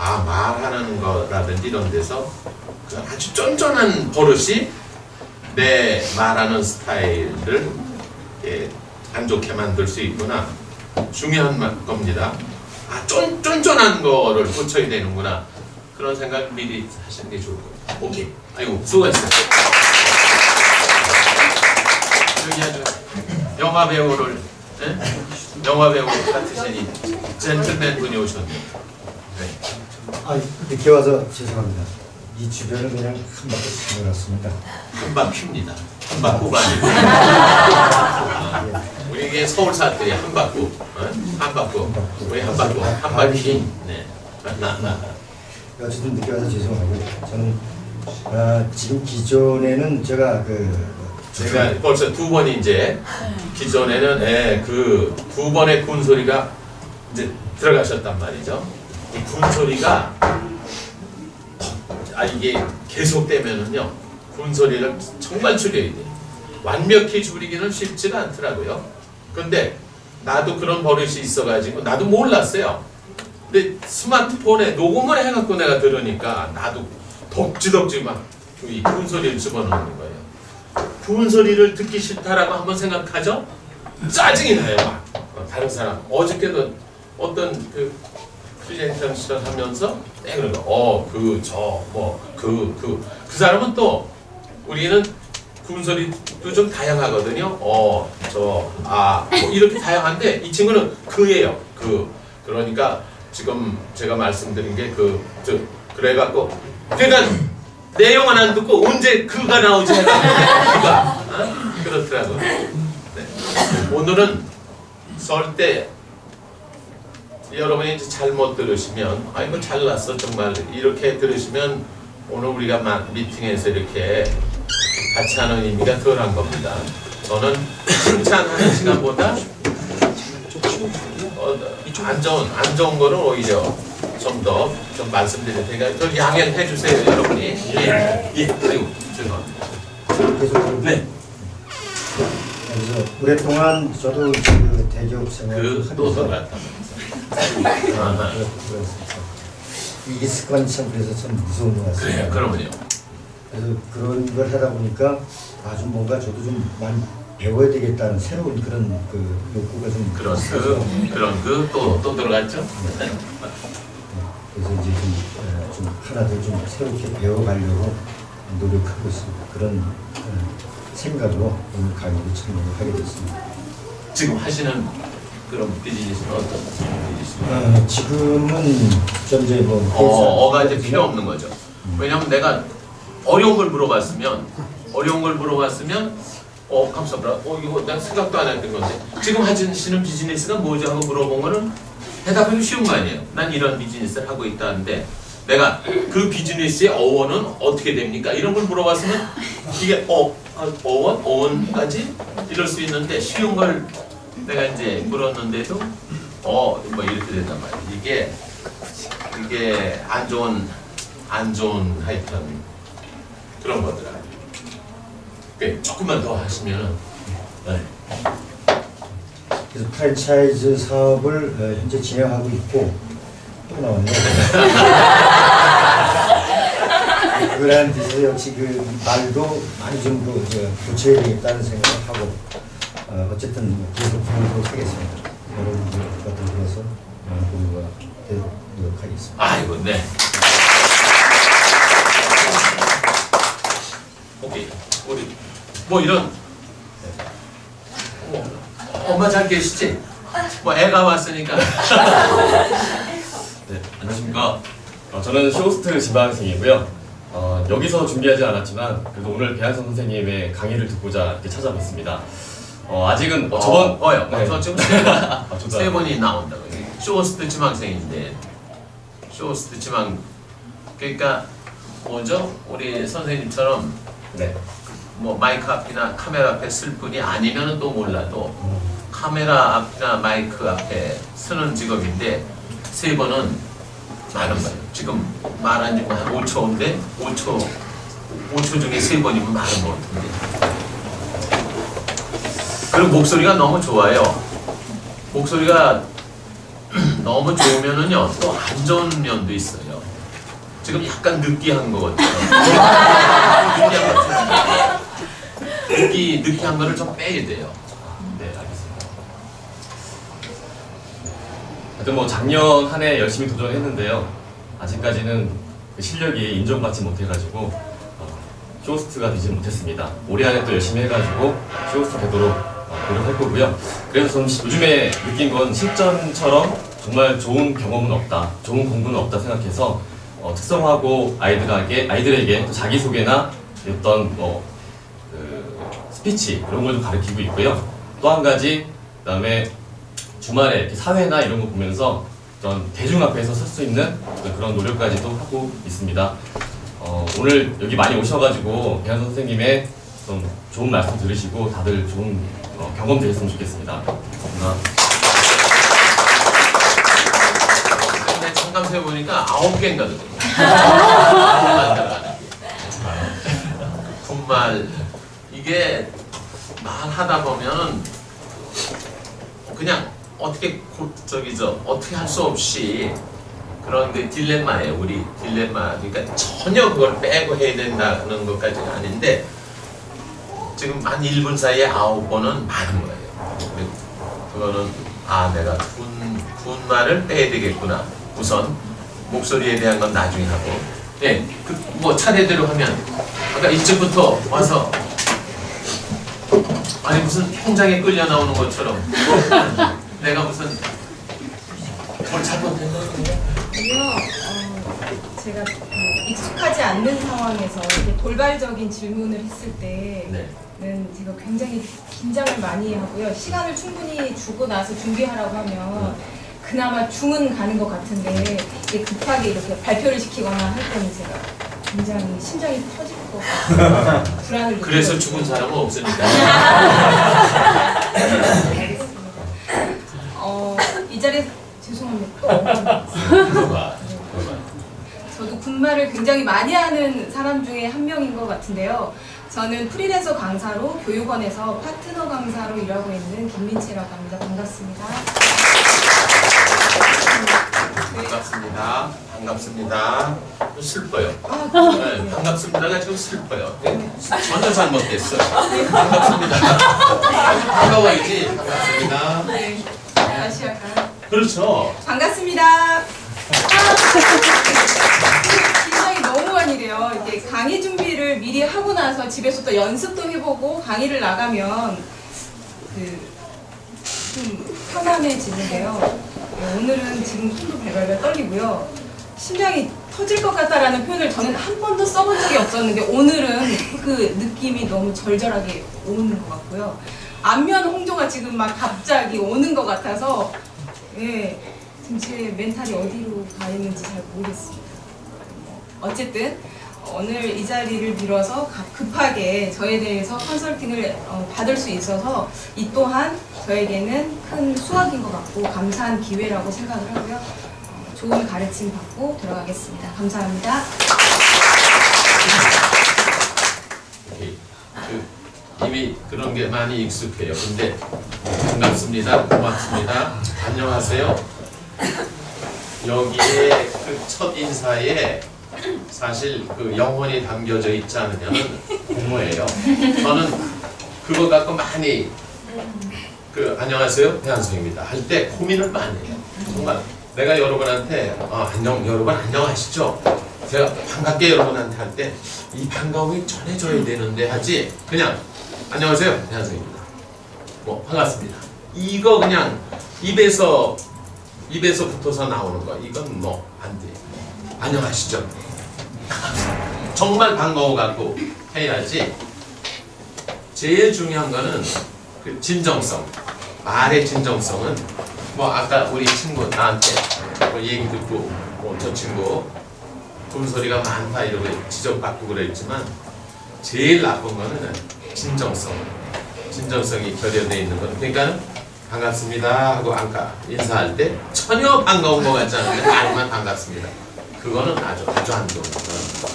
아 말하는 거라든지 이런 데서 그 아주 쫀쫀한 버릇이 내 말하는 스타일을 예, 안 좋게 만들 수 있구나. 중요한 마- 겁니다. 아 쫀, 쫀쫀한 거를 고쳐야 되는구나. 그런 생각 미리 하시는 게 좋을 거예요. 오케이. 아이고 수고했어요. 여기 아주 영화 배우를 예? 영화 배우 같으신 이 젠틀맨 분이 오셨네요. 네. 아, 늦게 와서 죄송합니다. 이 주변을 그냥 한 바퀴 돌았습니다. 한방 핍니다. 한방 후반이. 우리 이게 서울 사투리 한바구, 어? 한바구, 우리 한바구, 한바퀴. 네. 나, 나. 어쨌든 늦게 와서 죄송하고 저는 아, 지금 기존에는 제가 그 제가 벌써 두 번이 이제 기존에는 예, 그두 번의 군 소리가 이제 들어가셨단 말이죠. 이 군 소리가 아 이게 계속되면은요 군 소리를 정말 줄여야 돼. 완벽히 줄이기는 쉽지가 않더라고요. 근데 나도 그런 버릇이 있어가지고 나도 몰랐어요. 근데 스마트폰에 녹음을 해갖고 내가 들으니까 나도 덕지덕지 막이 군 소리를 집어넣는 거예요. 구운 소리를 듣기 싫다라고 한번 생각하죠? 짜증이 나요. 막. 어, 다른 사람 어저께도 어떤 그 프리젠테이션 하면서 네 그런 거. 어, 그, 저, 뭐, 그, 그. 그 사람은 또 우리는 군소리도 좀 다양하거든요. 어, 저, 아, 뭐 이렇게 다양한데 이 친구는 그예요. 그. 그러니까 지금 제가 말씀드린 게 그, 저, 그래갖고 그러니까 내용은 안 듣고 언제 그가 나오지 그가 어? 그렇더라고. 네. 오늘은 설때 여러분이 이제 잘못 들으시면 아이고 잘났어 정말 이렇게 들으시면 오늘 우리가 마- 미팅에서 이렇게 같이 하는 의미가 덜한 겁니다. 저는 칭찬하는 시간보다 어, 안 좋은 안 좋은 거는 오히려 좀 더 좀 말씀드릴 테니까 좀 양해해 주세요 여러분이 예, 예. 아이고 죄송합니다. 계속 네. 그래서 오랫동안 저도 그 대기업 생활을 그또 하면서 들어갔다. 아, 그렇습니다. 이게 습관이 참 그래서 참 무서운 것 같습니다. 그래요. 그러면요. 그래서 그런 걸 하다 보니까 아주 뭔가 저도 좀 많이 배워야 되겠다는 새로운 그런 그 욕구가 좀 그런 그 그런 그 또 또 들어갔죠. 네. 그래서 이제 좀, 에, 좀 하나도 좀 새롭게 배워가려고 노력하고 있습니다. 그런 어, 생각으로 오늘 강의를 참여를 하게 됐습니다. 지금 하시는 그런 비즈니스는 어떤 비즈니스? 어, 지금은 좀 이제 뭐 어, 어가 이제 필요 없는 거죠. 왜냐면 내가 어려운 걸 물어봤으면 어려운 걸 물어봤으면 어 감사합니다. 어 이거 내가 생각도 안 했던 건데 지금 하시는 비즈니스가 뭐죠 하고 물어본 거는 대답하기 쉬운 거 아니에요. 난 이런 비즈니스를 하고 있다는데 내가 그 비즈니스의 어원은 어떻게 됩니까? 이런 걸 물어봤으면 이게 어 아, 어원 어원까지 이럴 수 있는데 쉬운 걸 내가 이제 물었는데도 어 뭐 이렇게 된단 말이에요. 이게 이게 안 좋은 안 좋은 하여튼 그런 거더라. 그 조금만 더 하시면은 네. 그래서 프랜차이즈 사업을 어, 현재 진행하고 있고 또 나왔네요. 그런 뜻에서 역시 그 말도 많이 좀 그, 저, 고쳐야 되겠다는 생각을 하고 어, 어쨌든 계속 공부를 하겠습니다. 여러분들 같은 어, 공부가 되도록 노력하겠습니다. 아이고, 네. 오케이. 우리 뭐 이런 뭐, 엄마 잘 계시지? 뭐 애가 왔으니까. 네, 안녕하십니까. 어, 저는 쇼호스트 지망생이고요. 어, 여기서 준비하지 않았지만 그래도 오늘 배한성 선생님의 강의를 듣고자 이렇게 찾아왔습니다. 어, 아직은 어, 저번 어, 어요. 네. 저 지금 세, 번, 아, 저도 세 번이 나온다고. 쇼호스트 지망생인데 쇼호스트 지망 그러니까 뭐죠? 우리 선생님처럼 네. 뭐 마이크 앞이나 카메라 앞에 쓸 분이 아니면은 또 몰라도 카메라 앞이나 마이크 앞에 쓰는 직업인데 세 번은 많은 거예요. 지금 말한 지가 한 5초인데 5초 5초 중에 세 번이면 많은 것 같은데. 그리고 목소리가 너무 좋아요. 목소리가 너무 좋으면은요 또 안 좋은 면도 있어요. 지금 약간 느끼한 거 같아요. 느끼한 거 같아요. 느끼 느끼한 거를 좀 빼야 돼요. 네, 알겠습니다. 하여튼 뭐 작년 한 해 열심히 도전했는데요. 아직까지는 그 실력이 인정받지 못해가지고 어, 쇼호스트가 되지 못했습니다. 올해 안에 또 열심히 해가지고 쇼호스트 되도록 어, 노력할 거고요. 그래서 요즘에 느낀 건 실전처럼 정말 좋은 경험은 없다, 좋은 공부는 없다 생각해서 어, 특성화고 아이들에게 아이들에게 또 자기 소개나 어떤 뭐 그 스피치 그런 걸 좀 가르치고 있고요. 또 한 가지 그다음에 주말에 사회나 이런 거 보면서 어떤 대중 앞에서 설 수 있는 그런 노력까지도 하고 있습니다. 어, 오늘 여기 많이 오셔가지고 배한 선생님의 좀 좋은 말씀 들으시고 다들 좋은 어, 경험 되셨으면 좋겠습니다. 근데 청감새 보니까 아홉 개인가 되거든요. 정말 이게 말하다 보면은 그냥 어떻게 고- 저기 저 어떻게 할 수 없이 그런 그 딜레마예요. 우리 딜레마. 그러니까 전혀 그걸 빼고 해야 된다는 것까지는 아닌데 지금 만 1분 사이에 아홉 번은 많은 거예요. 그거는 아 내가 군, 군말을 빼야 되겠구나. 우선 목소리에 대한 건 나중에 하고 예, 그 뭐 차례대로 하면 아까 이쯤부터 와서 아니 무슨 통장에 끌려 나오는 것처럼 내가 무슨 뭘 잘못했나? 아니요, 어, 제가 그 익숙하지 않는 상황에서 이렇게 돌발적인 질문을 했을 때 는 네. 제가 굉장히 긴장을 많이 하고요. 시간을 충분히 주고 나서 준비하라고 하면 그나마 중은 가는 것 같은데 급하게 이렇게 발표를 시키거나 할 때는 제가 굉장히 심장이 터질 것 같아요. 불안을 그래서 죽은 사람은 없으니까. 알겠습니다. 어, 이 자리에 죄송합니다. 또 봐. 저도 군말을 굉장히 많이 하는 사람 중에 한 명인 것 같은데요. 저는 프리랜서 강사로 교육원에서 파트너 강사로 일하고 있는 김민채라고 합니다. 반갑습니다. 네. 반갑습니다. 반갑습니다. 슬퍼요. 아, 네, 반갑습니다가 지금 슬퍼요. 네, 전혀 잘못됐어요. 반갑습니다. 반가워야지. 반갑습니다. 네. 다시 할까요? 그렇죠. 반갑습니다. 돼요. 이게 강의 준비를 미리 하고 나서 집에서 또 연습도 해보고 강의를 나가면 그좀 편안해지는데요. 네, 오늘은 지금 손도 발발발 떨리고요. 심장이 터질 것 같다라는 표현을 저는 한 번도 써본 적이 없었는데 오늘은 그 느낌이 너무 절절하게 오는 것 같고요. 안면 홍조가 지금 막 갑자기 오는 것 같아서 예, 지금 제 멘탈이 어디로 가 있는지 잘 모르겠습니다. 어쨌든 오늘 이 자리를 빌어서 가- 급하게 저에 대해서 컨설팅을 어, 받을 수 있어서 이 또한 저에게는 큰 수확인 것 같고 감사한 기회라고 생각을 하고요. 어, 좋은 가르침 받고 들어가겠습니다. 감사합니다. 오케이. 그, 이미 그런 게 많이 익숙해요. 근데 반갑습니다. 고맙습니다. 안녕하세요. 여기에 그 첫 인사에 사실 그 영혼이 담겨져 있지 않으면 공모예요. 저는 그거 갖고 많이 그 안녕하세요 배한성입니다 할 때 고민을 많이 해요. 정말 내가 여러분한테 어, 안녕 여러분 안녕하시죠? 제가 반갑게 여러분한테 할 때 이 반가움이 전해져야 되는데 하지 그냥 안녕하세요 배한성입니다. 뭐 반갑습니다. 이거 그냥 입에서 입에서 붙어서 나오는 거 이건 뭐 안 돼. 안녕하시죠? 정말 반가워 갖고 해야지. 제일 중요한 거는 그 진정성. 말의 진정성은 뭐 아까 우리 친구 나한테 뭐 얘기 듣고 뭐 저 친구 돈소리가 많다 이러고 지적받고 그랬지만 제일 나쁜 거는 진정성. 진정성이 결여되어 있는 건 그러니까 반갑습니다 하고 아까 인사할 때 전혀 반가운 것 같지 않은데 말만 반갑습니다. 그거는 아주 아주 안 좋은 거죠.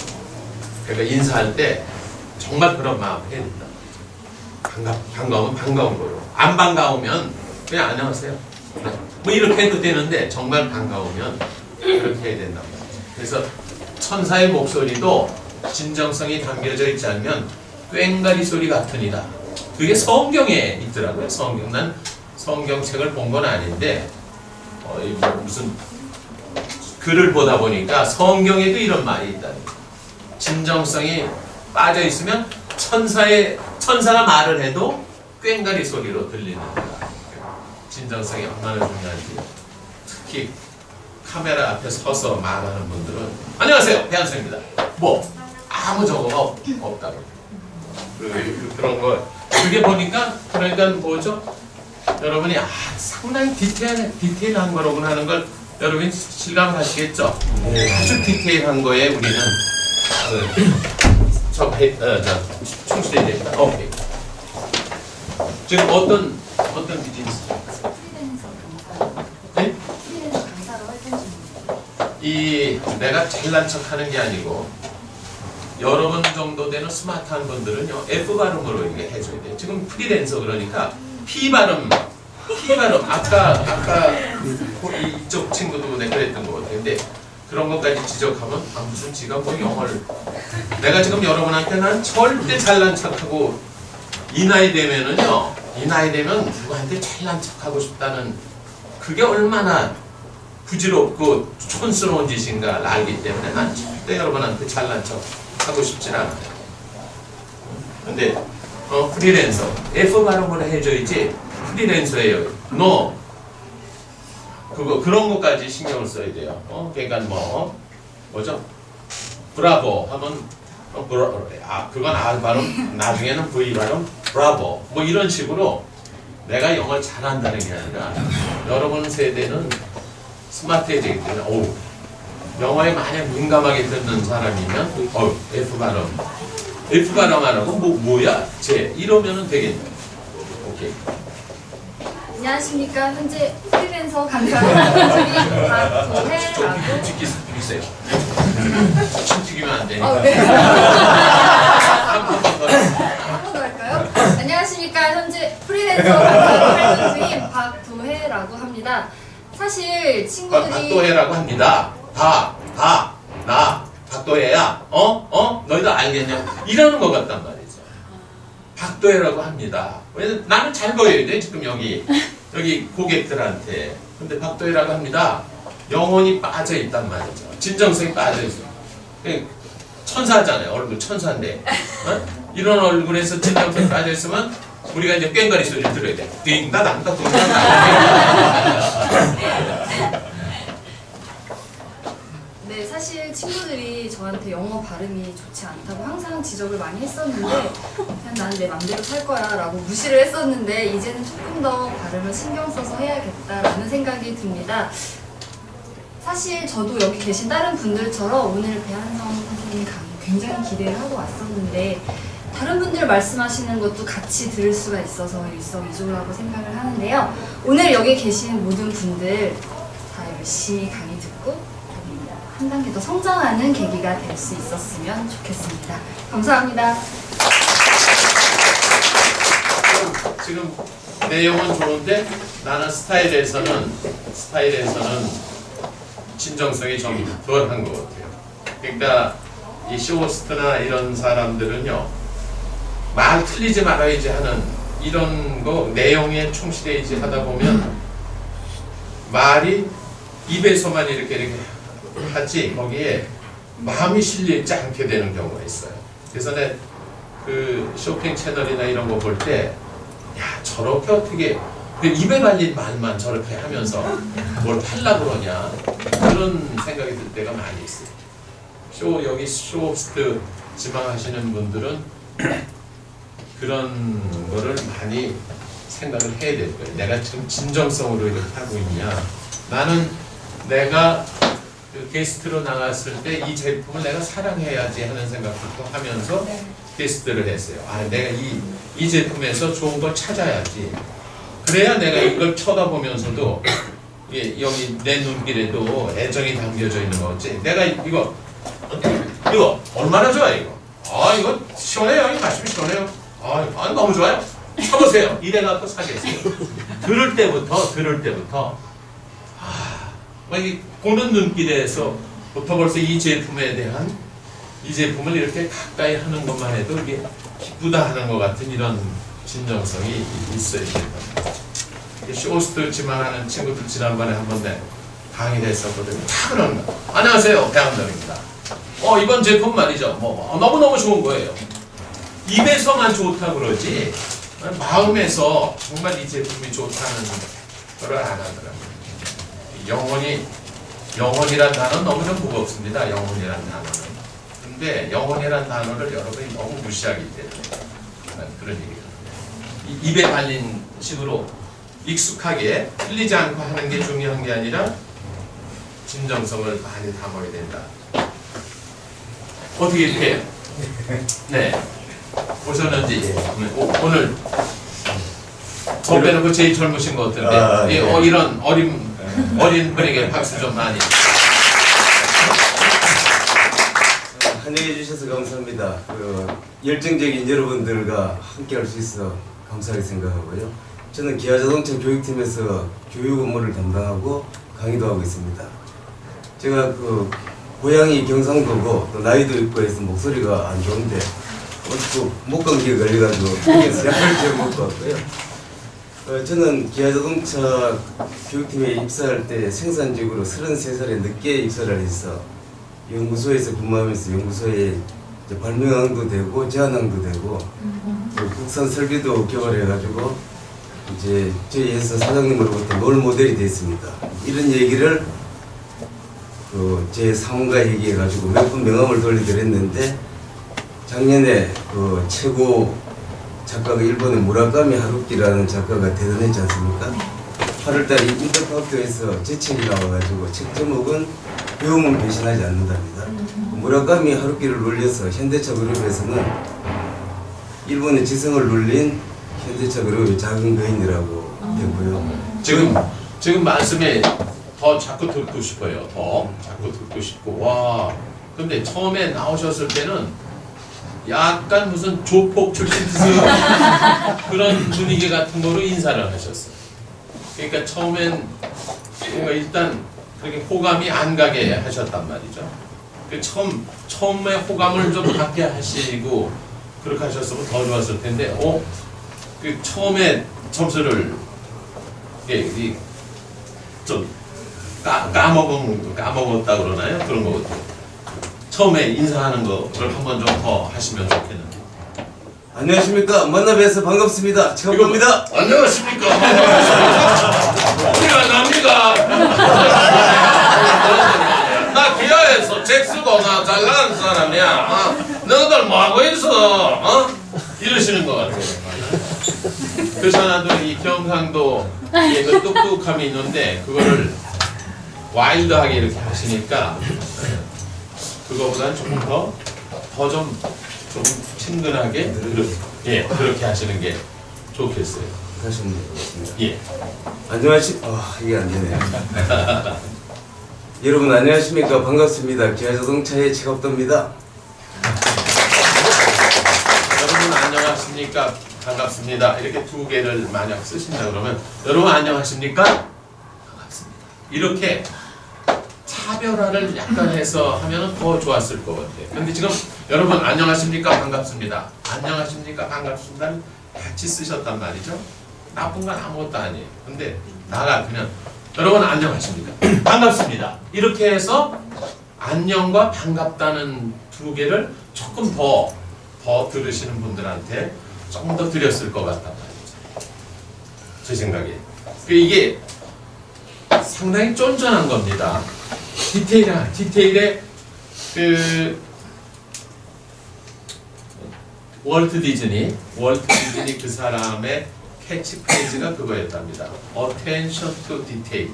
그러니까 인사할 때 정말 그런 마음 해야 된다. 반가, 반가우면 반가운 거로. 안 반가우면 그냥 안녕하세요. 뭐 이렇게 해도 되는데 정말 반가우면 그렇게 해야 말이죠. 그래서 천사의 목소리도 진정성이 담겨져 있지 않으면 꽹가리 소리 같으니라. 그게 성경에 있더라고요. 성경. 난 성경책을 본 건 아닌데 어, 무슨 글을 보다 보니까 성경에도 이런 말이 있다. 진정성이 빠져 있으면 천사의 천사가 말을 해도 꽹가리 소리로 들리는 거다. 진정성이 얼마나 중요한지 특히 카메라 앞에 서서 말하는 분들은 안녕하세요 배한수입니다. 뭐 아무 없, 없다고. 그, 그, 그런 거 그게 보니까 그러니까 뭐죠? 여러분이 아 상당히 디테일 디테일한 거로구나 하는 걸 여러분이 실감을 하시겠죠? 아주 디테일한 거에 우리는 그, 저, 배- 어, 저 충실해야 됩니다. 오케이. 지금 어떤 어떤 비즈니스? 네? 이 내가 잘난 척하는 게 아니고 여러분 정도 되는 스마트한 분들은요 F 발음으로 이게 해줘야 돼요. 지금 프리랜서 그러니까 P 발음, 발음 아까 아까 그 이쪽 친구도 내가 그랬던 것. 근데 그런 것까지 지적하면 아 무슨 지가 뭐 영어를 내가 지금 여러분한테 난 절대 잘난 척하고 이 나이 되면은요 이 나이 되면 누구한테 잘난 척하고 싶다는 그게 얼마나 부질없고 촌스러운 짓인가 알기 때문에 난 절대 여러분한테 잘난 척 하고 싶진 않아요. 근데 어, 프리랜서 F 발음으로 해줘야지 프리랜서예요. 너 그거 그런 것까지 신경을 써야 돼요. 어, 그러니까 뭐 뭐죠? 브라보 하면 어, 브라, 아 그건 R 발음 나중에는 V 발음 브라보. 뭐 이런 식으로 내가 영어를 잘한다는 게 아니라 여러분 세대는 스마트해지기 때문에 어우 영어에 만약 민감하게 듣는 사람이면 어 F 발음. F 발음 안 하고 뭐 뭐야? 제. 이러면은 되겠네. 오케이 안녕하십니까. 현재 프리랜서 강사님 박도혜라고. 튀기세요 침 튀기면 안 되니까 어, 네. 한번더 한번 더 할까요? 안녕하십니까. 현재 프리랜서 활동 중인 박도혜라고 합니다. 사실 친구들이 박도혜라고 합니다. 다, 다, 나, 박도혜야. 어? 어? 너희들 알겠냐? 이러는 것 같단 말이죠. 박도혜라고 합니다. 왜냐면 나는 잘 보여야 돼, 지금 여기. 여기 고객들한테. 근데 박도혜라고 합니다. 영혼이 빠져 있단 말이죠. 진정성이 빠져 있어. 그 천사잖아요. 얼굴 천사인데. 어? 이런 얼굴에서 진정성이 빠져 있으면 우리가 이제 꽹가리 소리를 들어야 돼. 띵다당다 띵다당. 네, 사실 친구들이 저한테 영어 발음이 좋지 않다고 항상 지적을 많이 했었는데 그냥 나는 내 맘대로 살 거야 라고 무시를 했었는데 이제는 조금 더 발음을 신경 써서 해야겠다라는 생각이 듭니다. 사실 저도 여기 계신 다른 분들처럼 오늘 배한성 선생님 강의 굉장히 기대를 하고 왔었는데 다른 분들 말씀하시는 것도 같이 들을 수가 있어서 일석이조라고 생각을 하는데요. 오늘 여기 계신 모든 분들 다 열심히 강의 한 단계 더 성장하는 계기가 될 수 있었으면 좋겠습니다. 감사합니다. 지금 내용은 좋은데 나는 스타일에서는 스타일에서는 진정성이 좀 덜한 것 같아요. 그러니까 이 쇼호스트나 이런 사람들은요 말 틀리지 말아야지 하는 이런 거 내용에 충실해야지 하다 보면 말이 입에서만 이렇게 이렇게 하지 거기에 마음이 실리지 않게 되는 경우가 있어요. 그래서 내가 그 쇼핑 채널이나 이런 거 볼 때 야 저렇게 어떻게 그 입에 발린 말만 저렇게 하면서 뭘 팔라 그러냐 그런 생각이 들 때가 많이 있어요. 쇼 여기 쇼호스트 지망하시는 분들은 그런 거를 많이 생각을 해야 될 거예요. 내가 지금 진정성으로 이렇게 하고 있냐. 나는 내가 그 게스트로 나갔을 때 이 제품을 내가 사랑해야지 하는 생각부터 하면서 게스트를 했어요. 아, 내가 이, 이 제품에서 좋은 걸 찾아야지. 그래야 내가 이걸 쳐다보면서도 예, 여기 내 눈길에도 애정이 담겨져 있는 거지. 내가 이거 이거 얼마나 좋아요 이거. 아 이거 시원해요. 이 맛이 시원해요. 아, 아 너무 좋아요. 쳐보세요. 이래갖고 사겠어요. 들을 때부터 들을 때부터 이 보는 눈길에서 부터 벌써 이 제품에 대한 이 제품을 이렇게 가까이 하는 것만 해도 이게 기쁘다 하는 것 같은 이런 진정성이 있어야 됩니다. 쇼호스트 지망하는 친구들 지난번에 한번 내 강의를 했었거든요. 다 그런 거. 안녕하세요. 배암동입니다. 어 이번 제품 말이죠. 뭐 어, 너무너무 좋은 거예요. 입에서만 좋다 그러지 마음에서 정말 이 제품이 좋다는 거를 안 하더라고요. 영혼이 영혼이란 단어는 너무 좀 무겁습니다. 영혼이란 단어는. 근데 영혼이란 단어를 여러분이 너무 무시하기 때문에 그런. 이- 입에 발린 식으로 익숙하게 틀리지 않고 하는 게 중요한 게 아니라 진정성을 많이 담아야 된다. 어떻게 이렇게 네 보셨는지 네, 오, 오늘 저 빼놓고 제일 젊으신 것 같은데 아, 예, 네. 어, 이런 어린 어린 분에게 박수 좀 많이 환영해 주셔서 감사합니다. 그 열정적인 여러분들과 함께 할 수 있어 감사하게 생각하고요. 저는 기아자동차 교육팀에서 교육 업무를 담당하고 강의도 하고 있습니다. 제가 그 고향이 경상도고 또 나이도 있고 해서 목소리가 안 좋은데 어떻게 목감기가 걸려가지고 약을 좀 먹고 왔고요. 어, 저는 기아자동차 교육팀에 입사할 때 생산직으로 33살에 늦게 입사를 해서 연구소에서 근무하면서 연구소에 발명왕도 되고 제안왕도 되고 또 국산 설비도 개발해가지고 이제 저희 회사 사장님으로부터 롤 모델이 됐습니다. 이런 얘기를 그제 사무가 얘기해가지고 몇번 명함을 돌려드렸는데 작년에 그 최고 작가가 일본의 무라카미 하루키라는 작가가 대단했지 않습니까? 8월달에 인터파크에서 제 책이 나와가지고 책 제목은 배움은 배신하지 않는답니다. 무라카미 하루키를 놀려서 현대차 그룹에서는 일본의 지성을 놀린 현대차 그룹의 작은 거인이라고 되고요. 지금 지금 말씀에 더 자꾸 듣고 싶어요. 더 자꾸 듣고 싶고 와. 근데 처음에 나오셨을 때는 약간 무슨 조폭 출신 그런 분위기 같은 거로 인사를 하셨어요. 그러니까 처음엔 뭔가 일단 그렇게 호감이 안 가게 하셨단 말이죠. 그 처음 처음에 호감을 좀 갖게 하시고 그렇게 하셨으면 더 좋았을 텐데, 어? 그 처음에 점수를 예, 이, 좀 까, 까먹은 까먹었다 그러나요? 그런 거 같아요. 처음에 인사하는 거를 한번 좀 더 하시면 좋겠는데. 안녕하십니까 만나 뵈서 반갑습니다. 최갑입니다. 안녕하십니까? 어디가 납니까? 나 기아에서 책 쓰고 나잘 나가는 사람이야. 어? 너희들 뭐 하고 있어? 어? 이러시는 것 같아요. 그렇잖아도 이 경상도 그 똑똑함이 있는데 그거를 와일드하게 이렇게 하시니까 그거보다는 조금 더 더좀좀 친근하게 그렇게, 예 그렇게 하시는 게 좋겠어요. 다시 한번 해보겠습니다. 예. 안녕하시 아 이게 안 되네요. 여러분 안녕하십니까 반갑습니다. 기아자동차의 최갑도입니다. 여러분 안녕하십니까 반갑습니다. 이렇게 두 개를 만약 쓰신다 그러면 여러분 안녕하십니까 반갑습니다. 이렇게 차별화를 약간 해서 하면 더 좋았을 것 같아요. 근데 지금 여러분 안녕하십니까 반갑습니다. 안녕하십니까 반갑습니다를 같이 쓰셨단 말이죠. 나쁜 건 아무것도 아니에요. 근데 나가 그냥 여러분 안녕하십니까 반갑습니다. 이렇게 해서 안녕과 반갑다는 두 개를 조금 더, 더 들으시는 분들한테 조금 더 드렸을 것 같단 말이죠. 제 생각에. 그 이게 상당히 쫀쫀한 겁니다. 디테일한, 디테일에 그 월트 디즈니, 월트 디즈니 그 사람의 캐치프레이즈가 그거였답니다. Attention to detail.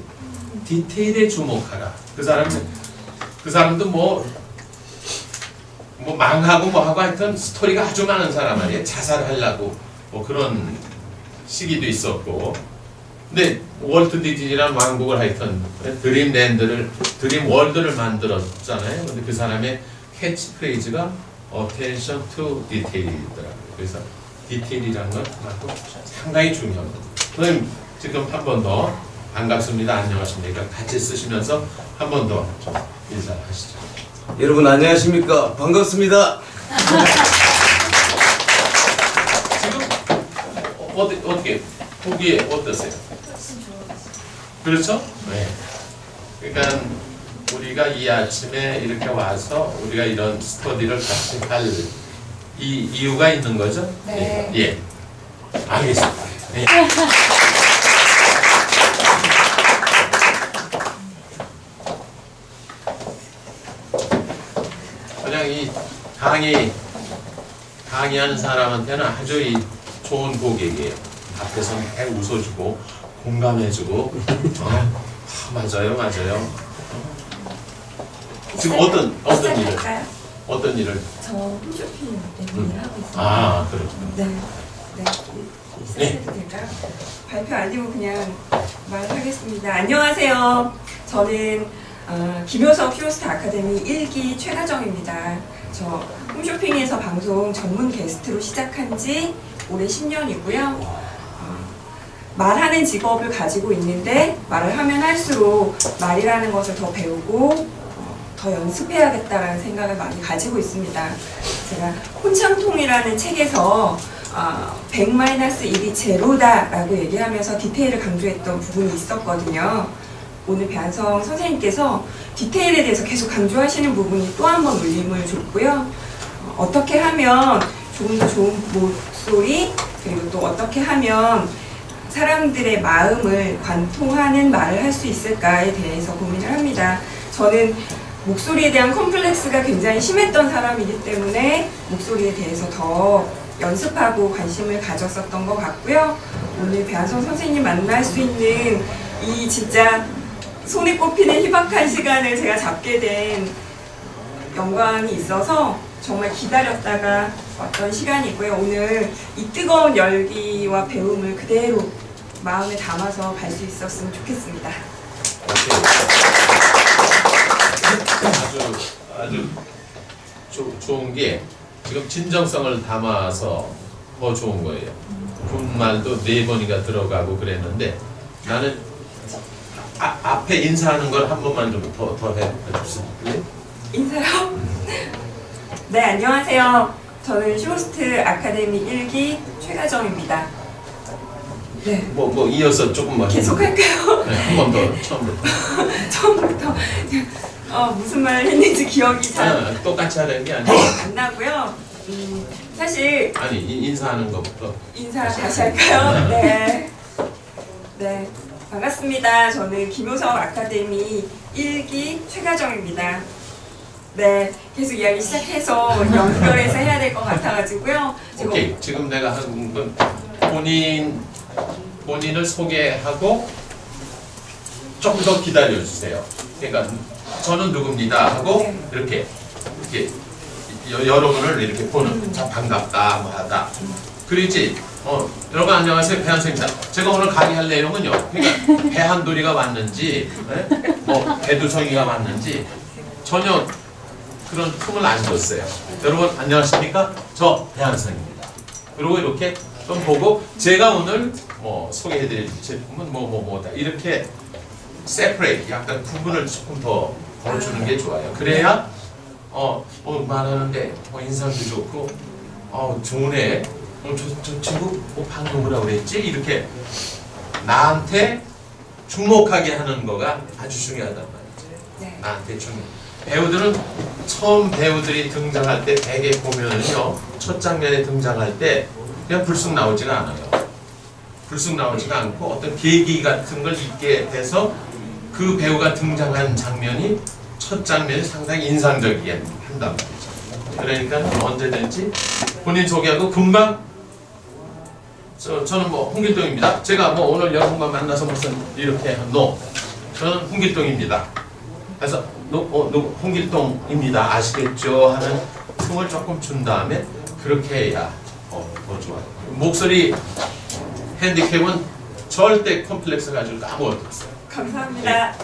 디테일에 주목하라. 그 사람은 그 사람도 뭐, 뭐 망하고 뭐 하고 하여튼 스토리가 아주 많은 사람 아니에요. 자살하려고 뭐 그런 시기도 있었고. 근데 월트 디즈니라는 왕국을 하여튼 dreamland를 dream world를 만들었잖아요. 근데 그 사람의 캐치프레이즈가 attention to detail이더라고요. 그래서 디테일이라는 건 상당히 중요합니다. 선생님 지금 한 번 더 반갑습니다. 안녕하십니까. 같이 쓰시면서 한 번 더 인사하시죠. 여러분 안녕하십니까 반갑습니다. 지금 어, 어디, 어떻게 보기에 어떠세요? 그렇죠? 네. 그러니까 우리가 이 아침에 이렇게 와서 우리가 이런 스터디를 같이 할 이 이유가 있는 거죠? 네. 예. 알겠습니다. 네. 그냥 이 강의 강의하는 사람한테는 아주 이 좋은 고객이에요. 앞에서 매 웃어주고 공감해주고 어, 아, 맞아요, 맞아요. 어. 지금 어떤 어떤 일을 시작할까요? 어떤 일을 저 홈쇼핑 일을 하고 있습니다. 아 그렇군요. 네. 네. 시작해도 될까요? 발표 아니고 그냥 말하겠습니다. 안녕하세요. 저는 어, 김효석 휴로스트 아카데미 1기 최가정입니다. 저 홈쇼핑에서 방송 전문 게스트로 시작한 지 올해 10년이고요. 말하는 직업을 가지고 있는데 말을 하면 할수록 말이라는 것을 더 배우고 어, 더 연습해야겠다라는 생각을 많이 가지고 있습니다. 제가 혼창통이라는 책에서 어, 100-1이 제로다 라고 얘기하면서 디테일을 강조했던 부분이 있었거든요. 오늘 배한성 선생님께서 디테일에 대해서 계속 강조하시는 부분이 또 한 번 울림을 줬고요. 어, 어떻게 하면 조금 더 좋은 목소리 그리고 또 어떻게 하면 사람들의 마음을 관통하는 말을 할 수 있을까에 대해서 고민을 합니다. 저는 목소리에 대한 컴플렉스가 굉장히 심했던 사람이기 때문에 목소리에 대해서 더 연습하고 관심을 가졌었던 것 같고요. 오늘 배한성 선생님 만날 수 있는 이 진짜 손에 꼽히는 희박한 시간을 제가 잡게 된 영광이 있어서 정말 기다렸다가 왔던 시간이고요. 오늘 이 뜨거운 열기와 배움을 그대로 마음에 담아서 갈 수 있었으면 좋겠습니다. 아주 아주 조, 좋은 게 지금 진정성을 담아서 더 좋은 거예요. 군말도 네 번이가 들어가고 그랬는데 나는 아, 앞에 인사하는 걸 한 번만 좀 더더 해주실래요? 인사요? 네, 안녕하세요. 저는 쇼스트 아카데미 1기 최가정입니다. 네, 뭐 뭐 이어서 조금만 계속 할까요? 네, 한 번 더 처음부터. 처음부터 어, 무슨 말 했는지 기억이 잘안 아, 똑같이 하는 게 아니고 나고요. 음, 사실 아니 이- 인사하는 것부터. 인사 다시 할까요? 네. 네. 반갑습니다. 저는 김효석 아카데미 1기 최가정입니다. 네. 계속 이야기 시작해서 연결해서 해야 될 것 같아가지고요. 제가 오케이 지금 내가 한 건 본인 본인을 소개하고 조금 더 기다려 주세요. 그러니까 저는 누굽니다 하고 네. 이렇게 이렇게 여, 여러분을 이렇게 보는 자 반갑다 뭐하다 그러지. 어 여러분 안녕하세요 배한생입니다. 제가 오늘 강의할 내용은요. 그러니까 배한돌이가 왔는지 네? 뭐 배두성이가 왔는지 전혀 그런 틈을 안 줬어요. 여러분 안녕하십니까? 저 배한성입니다. 그리고 이렇게 좀 보고 제가 오늘 뭐 소개해드릴 제품은 뭐 뭐 뭐다 이렇게 separate 약간 구분을 조금 더더 주는 게 좋아요. 그래야 어, 뭐 말하는데 어, 인상도 좋고 어, 좋네. 어, 저, 저 친구 뭐 방금 뭐라 그랬지? 이렇게 나한테 주목하게 하는 거가 아주 중요하단 말이지. 네. 나한테 중요. 배우들은 처음 배우들이 등장할 때 대개 보면은요 첫 장면에 등장할 때 그냥 불쑥 나오지가 않아요. 불쑥 나오지가 않고 어떤 계기 같은 걸 있게 돼서 그 배우가 등장한 장면이 첫 장면이 상당히 인상적이게 한단 말이죠. 그러니까 언제든지 본인 소개하고 금방 저, 저는 뭐 홍길동입니다. 제가 뭐 오늘 여러분과 만나서 무슨 이렇게 no 저는 홍길동입니다. 그래서 no, 어, no, 홍길동입니다. 아시겠죠? 하는 틈을 조금 준 다음에 그렇게 해야 어, 더 좋아요. 목소리 핸디캡은 절대 컴플렉스 가지고 아무것도 없어요. 감사합니다.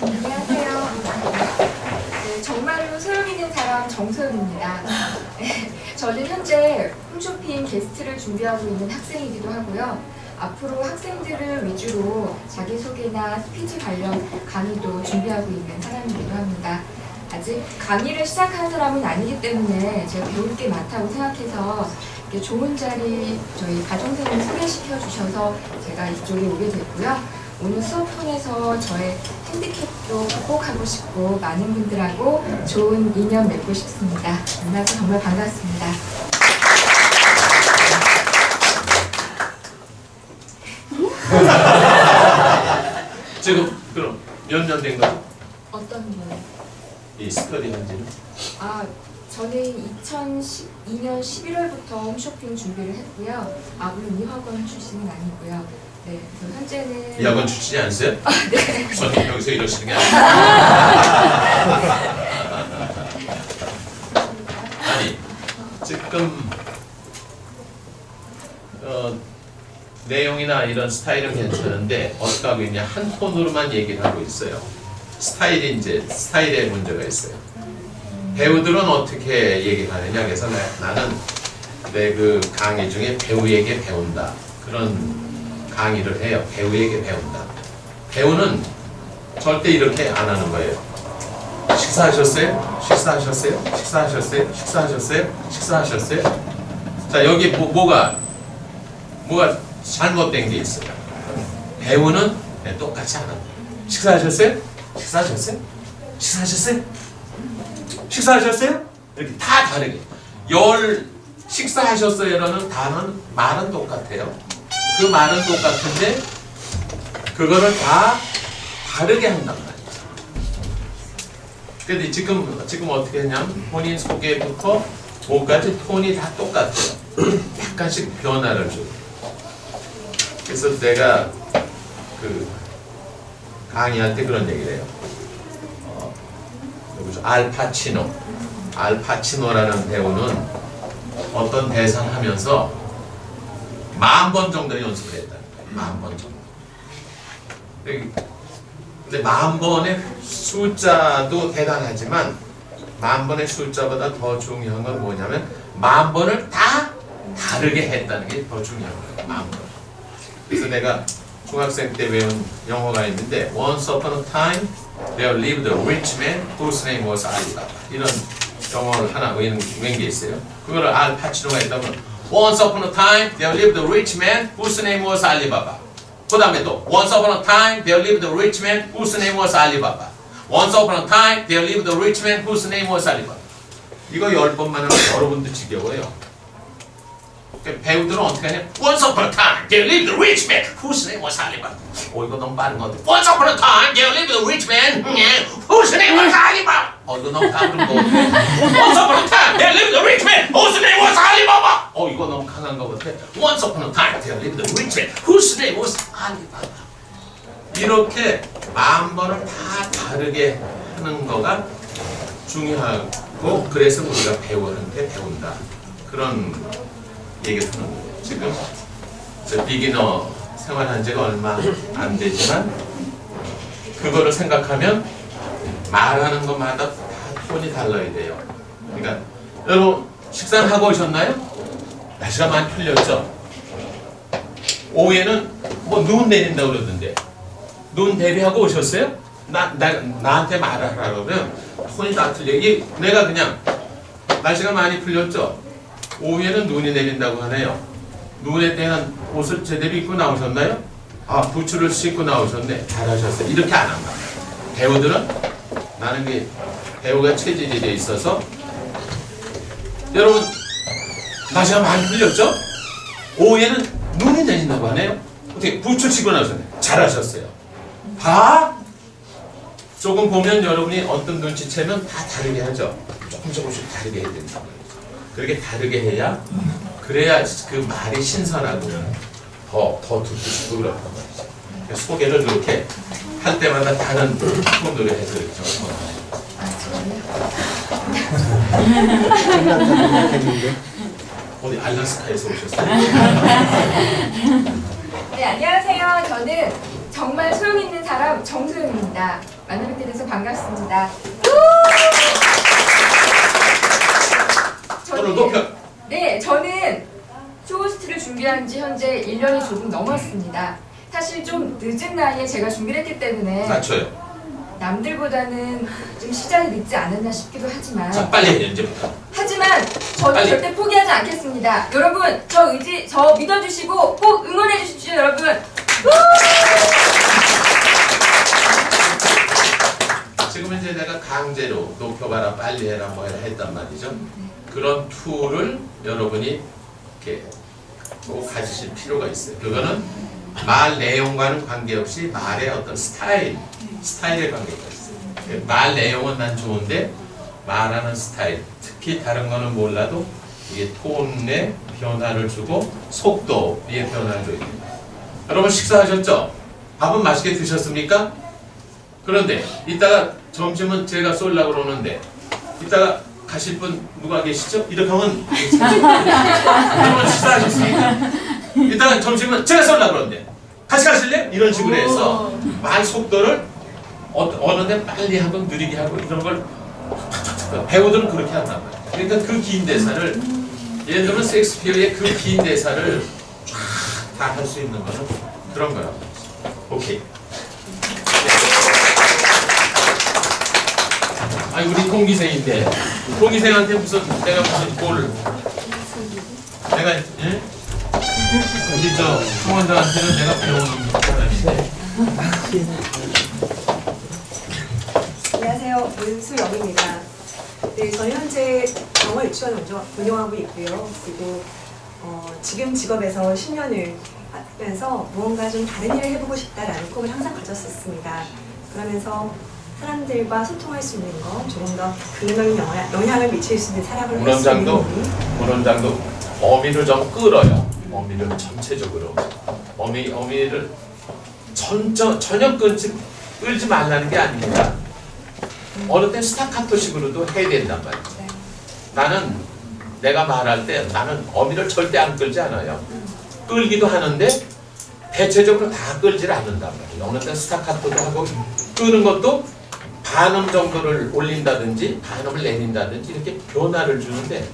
안녕하세요. 네, 정말로 소용있는 사람 정소연입니다. 네, 저는 현재 홈쇼핑 게스트를 준비하고 있는 학생이기도 하고요. 앞으로 학생들을 위주로 자기소개나 스피치 관련 강의도 준비하고 있는 사람이기도 합니다. 아직 강의를 시작한 사람은 아니기 때문에 제가 배울 게 많다고 생각해서 좋은 자리 저희 가정생을 소개시켜 주셔서 제가 이쪽에 오게 됐고요. 오늘 수업 통해서 저의 핸디캡도 극복하고 싶고 많은 분들하고 좋은 인연 맺고 싶습니다. 만나서 정말 반갑습니다. 지금 그럼 몇 년된 거죠? 어떤 분? 이 스터디 한지는? 아, 저는 2012년 11월부터 홈쇼핑 준비를 했고요. 아, 물론 이 학원 출신은 아니고요. 네, 그래서 현재는 이 학원 출신이 아니세요? 네. 저는 여기서 이러시는 게 아니에요. 아니 지금 어, 내용이나 이런 스타일은 괜찮은데 어떻게 하고 있냐 한 톤으로만 얘기를 하고 있어요. 스타일이 이제 스타일에 문제가 있어요. 배우들은 어떻게 얘기를 하느냐 그래서 나, 나는 내 그 강의 중에 배우에게 배운다 그런 강의를 해요. 배우에게 배운다. 배우는 절대 이렇게 안 하는 거예요. 식사하셨어요? 식사하셨어요? 식사하셨어요? 식사하셨어요? 식사하셨어요? 자 여기 뭐, 뭐가 뭐가 잘못된 게 있어요. 배우는 네, 똑같이 안 합니다. 식사하셨어요? 식사하셨어요? 식사하셨어요? 식사하셨어요? 이렇게 다 다르게 열 식사하셨어요라는 단어는 말은 똑같아요. 그 말은 똑같은데 그거를 다 다르게 한단 말이에요. 근데 지금 지금 어떻게 했냐면 본인 소개부터 뭐까지 톤이 다 똑같아요. 약간씩 변화를 줘요. 그래서 내가 그 강의할 때 그런 얘기를 해요. 어, 누구죠? 알파치노. 알파치노라는 배우는 어떤 대상 하면서 만 번 정도 연습을 했다. 만 번 정도. 근데 만 번의 숫자도 대단하지만 만 번의 숫자보다 더 중요한 건 뭐냐면 만 번을 다 다르게 했다는 게 더 중요한 거예요. 만 번. 그래서 내가 중학생 때 외운 영어가 있는데 Once upon a time there lived a rich man whose name was Alibaba 이런 영어를 하나 외운, 외운 게 있어요. 그거를 알 파치노가 했다면 Once upon a time there lived a rich man whose name was Alibaba 그 다음에 또 Once upon a time there lived a rich man whose name was Alibaba Once upon a time there lived a rich man whose name was Alibaba 이거 열 번만 하면 여러분도 지겨워요. 그러니까 배우들은 어떻게 하냐? Once upon a time there lived a rich man whose name was Alibaba. 어 이거 너무 빠른 것 같아. Once upon a time there lived a rich man whose name was Alibaba. 어 이거 너무 까부른 것 같아. Once upon a time there lived a rich man whose name was Alibaba. 어 이거 너무 강한 것 같아. Once upon a time there lived a rich man whose name was Alibaba. 이렇게 만 번을 다 다르게 하는 거가 중요하고 그래서 우리가 배우한테 배운다. 그런 얘기를 하는 거예요. 지금 저 비기너 생활한 지가 얼마 안 되지만 그거를 생각하면 말하는 것마다 다 톤이 달라야 돼요. 그러니까 여러분 식사는 하고 오셨나요? 날씨가 많이 풀렸죠? 오후에는 뭐 눈 내린다고 그러던데 눈 대비하고 오셨어요? 나, 나, 나한테 말하라 그러면 톤이 다 틀려. 이게 내가 그냥 날씨가 많이 풀렸죠? 오후에는 눈이 내린다고 하네요. 눈에 대한 옷을 제대로 입고 나오셨나요? 아, 부츠를 신고 나오셨네. 잘하셨어요. 이렇게 안 한다. 배우들은 나는 게 배우가 체질이 돼 있어서 여러분 날씨가 많이 풀렸죠? 오후에는 눈이 내린다고 하네요. 어떻게 부츠 신고 나오셨네. 잘하셨어요. 봐. 조금 보면 여러분이 어떤 눈치채면 다 다르게 하죠. 조금 조금씩 다르게 해야 된다. 그렇게 다르게 해야 그래야 그 말이 신선하고 더, 더 듣고 싶고 그렇단 말이죠. 그래서 소개를 그렇게 할 때마다 다른 톤으로 해서 이렇게 했는데 어디 알라스카에서 오셨어요? 네, 안녕하세요. 저는 정말 소용 있는 사람 정소영입니다. 만나뵙게 돼서 반갑습니다. 오늘 높여 네, 저는 쇼호스트를 준비한 지 현재 1년이 조금 넘었습니다. 사실 좀 늦은 나이에 제가 준비를 했기 때문에 맞춰요. 남들보다는 좀 시작이 늦지 않았나 싶기도 하지만 자 빨리 해요 이제부터. 하지만 저는 빨리. 절대 포기하지 않겠습니다. 여러분, 저 의지, 저 믿어주시고 꼭 응원해 주십시오, 여러분. 지금 이제 내가 강제로 높여봐라 빨리 해라 뭐 해라 했단 말이죠. 그런 tool을 여러분이 이렇게 꼭 가지실 필요가 있어요. 그거는 말 내용과는 관계없이 말의 어떤 스타일, 스타일에 관계가 있어요. 말 내용은 난 좋은데 말하는 스타일, 특히 다른 거는 몰라도 이게 톤에 변화를 주고 속도에 변화를 줘야 됩니다. 여러분 식사하셨죠? 밥은 맛있게 드셨습니까? 그런데 이따가 점심은 제가 쏠라고 그러는데 이따가 가실 분 누가 계시죠? 이렇게 하면 여러분 식사하셨습니까? 이따가 점심은 제가 쏠라고 그러는데 같이 가실래? 이런 식으로 해서 말 속도를 어, 어느 데 빨리 하고 느리게 하고 이런 걸 배우들은 그렇게 한단 말이에요. 그러니까 그 긴 대사를 예를 들면 섹스피어의 그 긴 대사를 쫙 다 할 수 있는 거는 그런 거라고. 오케이. 아니 우리 공기생인데 공기생한테 무슨 내가 무슨 꼴 내가 예? 우리 저 총원장한테는 내가 배우는 사람인데 안녕하세요. 문수영입니다. 네, 저는 현재 영어 유치원 운영- 운영하고 있고요. 그리고 어, 지금 직업에서 10년을 하면서 무언가 좀 다른 일을 해보고 싶다라는 꿈을 항상 가졌었습니다. 그러면서 사람들과 소통할 수 있는 거, 조금 더 긍정적인 영향- 영향을 미칠 수 있는 사람을 문원장도 일. 문원장도 어미를 좀 끌어요. 어미를 전체적으로 어미 어미를 전저 전혀 끌지 끌지 말라는 게 아닙니다. 어느 때 스타카토식으로도 해야 된단 말이죠. 나는 내가 말할 때 나는 어미를 절대 안 끌지 않아요. 끌기도 하는데 대체적으로 다 끌지를 않는단 말이에요. 어느 때 스타카토도 하고 끄는 것도 반음 정도를 올린다든지 반음을 내린다든지 이렇게 변화를 주는데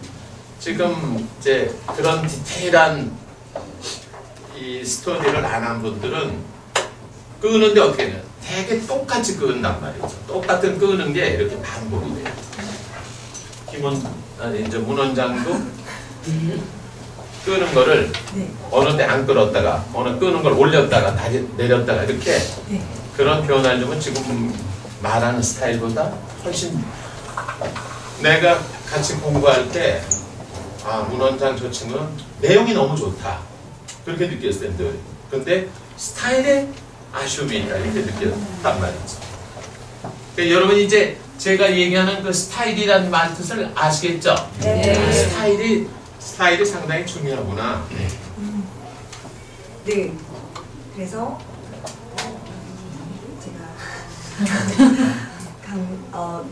지금 이제 그런 디테일한 이 스토리를 안 한 분들은 끄는데 어떻게 해요? 되게 똑같이 끄는단 말이죠. 똑같은 끄는 게 이렇게 반복이 돼요. 김원 아니 이제 문 원장도 끄는 거를 네. 어느 때 안 끌었다가 어느 끄는 걸 올렸다가 다시 내렸다가 이렇게 네. 그런 변화를 주면 지금 말하는 스타일보다 훨씬 내가 같이 공부할 때 아, 문원장 저 친구는 내용이 너무 좋다. 그렇게 느꼈어요, 늘. 근데 스타일에 아쉬움이 있다. 이렇게 느꼈단 말이죠. 그러니까 여러분 이제 제가 얘기하는 그 스타일이라는 말 뜻을 아시겠죠? 네. 아, 스타일이, 스타일이 상당히 중요하구나. 네. 그래서 제가 강, 어,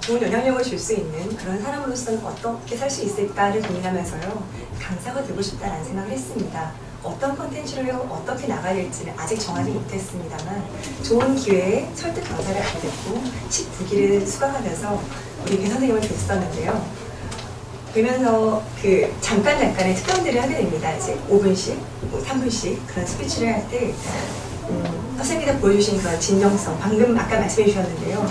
좋은 영향력을 줄 수 있는 그런 사람으로서는 어떻게 살 수 있을까를 고민하면서요 강사가 되고 싶다라는 생각을 했습니다. 어떤 컨텐츠를 어떻게 나가야 될지는 아직 정하지 못했습니다만 좋은 기회에 설득 강사를 알게 됐고 19기를 수강하면서 우리 배 선생님을 뵀었는데요. 그러면서 그 잠깐 잠깐의 특강들을 하게 됩니다. 이제 5분씩, 뭐 3분씩 그런 스피치를 할때 음, 선생님께서 보여주신 그런 진정성, 방금 아까 말씀해 주셨는데요.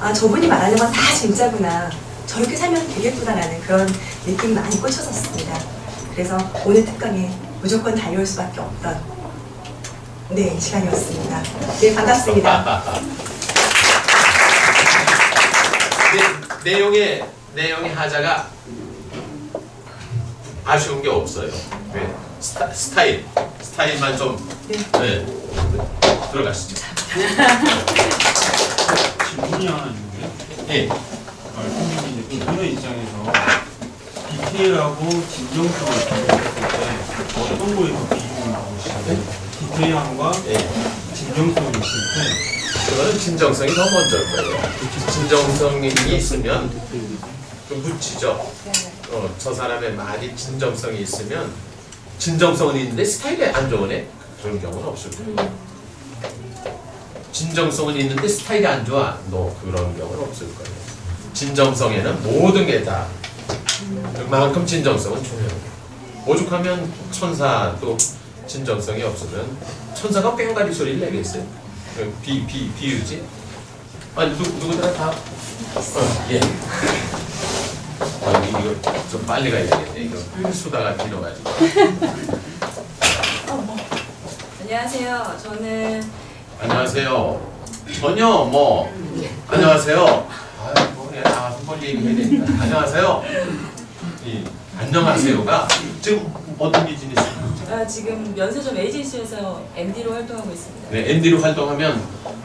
아 저분이 말하는 건 다 진짜구나. 저렇게 살면 되겠구나라는 그런 느낌이 많이 꽂혔었습니다. 그래서 오늘 특강에 무조건 달려올 수밖에 없던 네 시간이었습니다. 네 반갑습니다. 내, 내용의 내용의 하자가 아쉬운 게 없어요. 왜? 스타, 스타일 스타일만 좀 네. 네. 들어가시죠. 질문이 하나 있는데 예. 말씀드린 기존의 입장에서 디테일하고 진정성을 비교했을 때 어떤 거에 더 비중을 두시나요? 디테일함과 예. 진정성이 있을 때 그거는 진정성이 더 먼저일 거예요. 진정성이 있으면 좀 묻히죠. 어, 저 사람의 말이 진정성이 있으면 진정성은 있는데 스타일이 안 좋으네? 그런 경우는 없을 거예요. 진정성은 있는데 스타일이 안 좋아? 너 그런 경우는 없을 거예요. 진정성에는 모든 게 다 그만큼 진정성은 중요해요. 오죽하면 천사도 진정성이 없으면 천사가 뺑가리 소리를 내겠어요. 그 비, 비, 비유지? 아니, 누, 누구나 다. 어, 예. 아, 이거 좀 빨리 가야 되겠네. 이거 수다가 길어가지고. 안녕하세요. 저는 안녕하세요. 전혀 뭐, 안녕하세요. 아유, 뭐, 아, 얘기해야 되니까. 안녕하세요. 이, 안녕하세요가 지금 어떤 비즈니스? 아, 지금 면세점 에이전시에서 MD로 활동하고 있습니다. 네, MD로 활동하면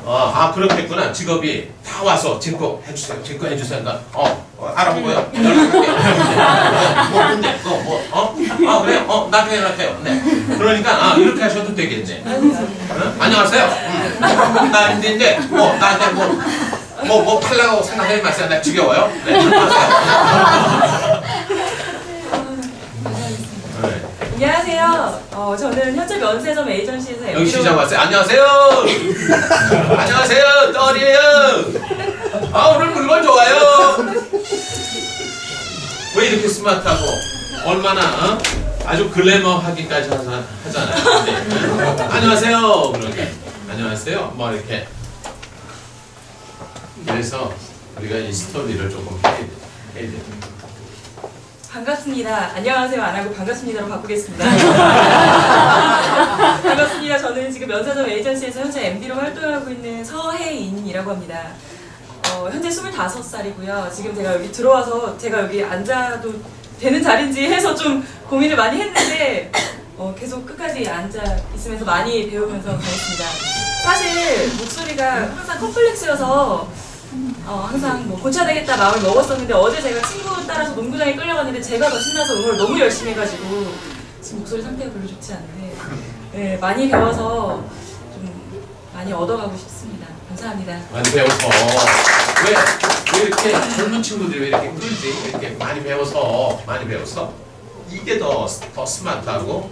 아, 아 그렇겠구나. 직업이 다 와서 진거 해주세요. 진거 해주세요. 그러니까 어, 어 알아보고요. 연락할게요. 뭐 근데 뭐 어? 아 그래요? 어 나중에 연락해요. 네. 그러니까 아 이렇게 하셔도 되겠네. 어? 안녕하세요. 음. 나 MD인데 뭐 나한테 뭐 뭐 뭐 팔라고 생각하지 마세요. 나 지겨워요. 네 안녕하세요 네. 어, 저는 현재 면세점 에이전시에서 여기 시장 왔어요. 안녕하세요. 안녕하세요. 떨이에요. 아 오늘 물건 좋아요. 왜 이렇게 스마트하고 얼마나 어? 아주 글래머하기까지. 근데, 어? 안녕하세요. 그러니까 안녕하세요. 뭐 이렇게 그래서 우리가 이 스토리를 조금 해야 돼. 해야 돼. 반갑습니다. 안녕하세요 안 하고 반갑습니다로 바꾸겠습니다. 반갑습니다. 저는 지금 면세점 에이전시에서 현재 MD로 활동하고 있는 서혜인이라고 합니다. 어, 현재 25살이고요. 지금 제가 여기 들어와서 제가 여기 앉아도 되는 자리인지 해서 좀 고민을 많이 했는데 어, 계속 끝까지 앉아 있으면서 많이 배우면서 가겠습니다. 사실 목소리가 항상 컴플렉스여서 어, 항상 뭐 고쳐야 되겠다 마음을 먹었었는데 어제 제가 친구 따라서 농구장에 끌려갔는데 제가 더 신나서 응원을 너무 열심히 해가지고 지금 목소리 상태가 별로 좋지 않은데 네, 많이 배워서 좀 많이 얻어가고 싶습니다. 감사합니다. 많이 배워서 왜, 왜 이렇게 젊은 친구들이 왜 이렇게 끌지? 이렇게 많이 배워서 많이 배워서 이게 더, 더 스마트하고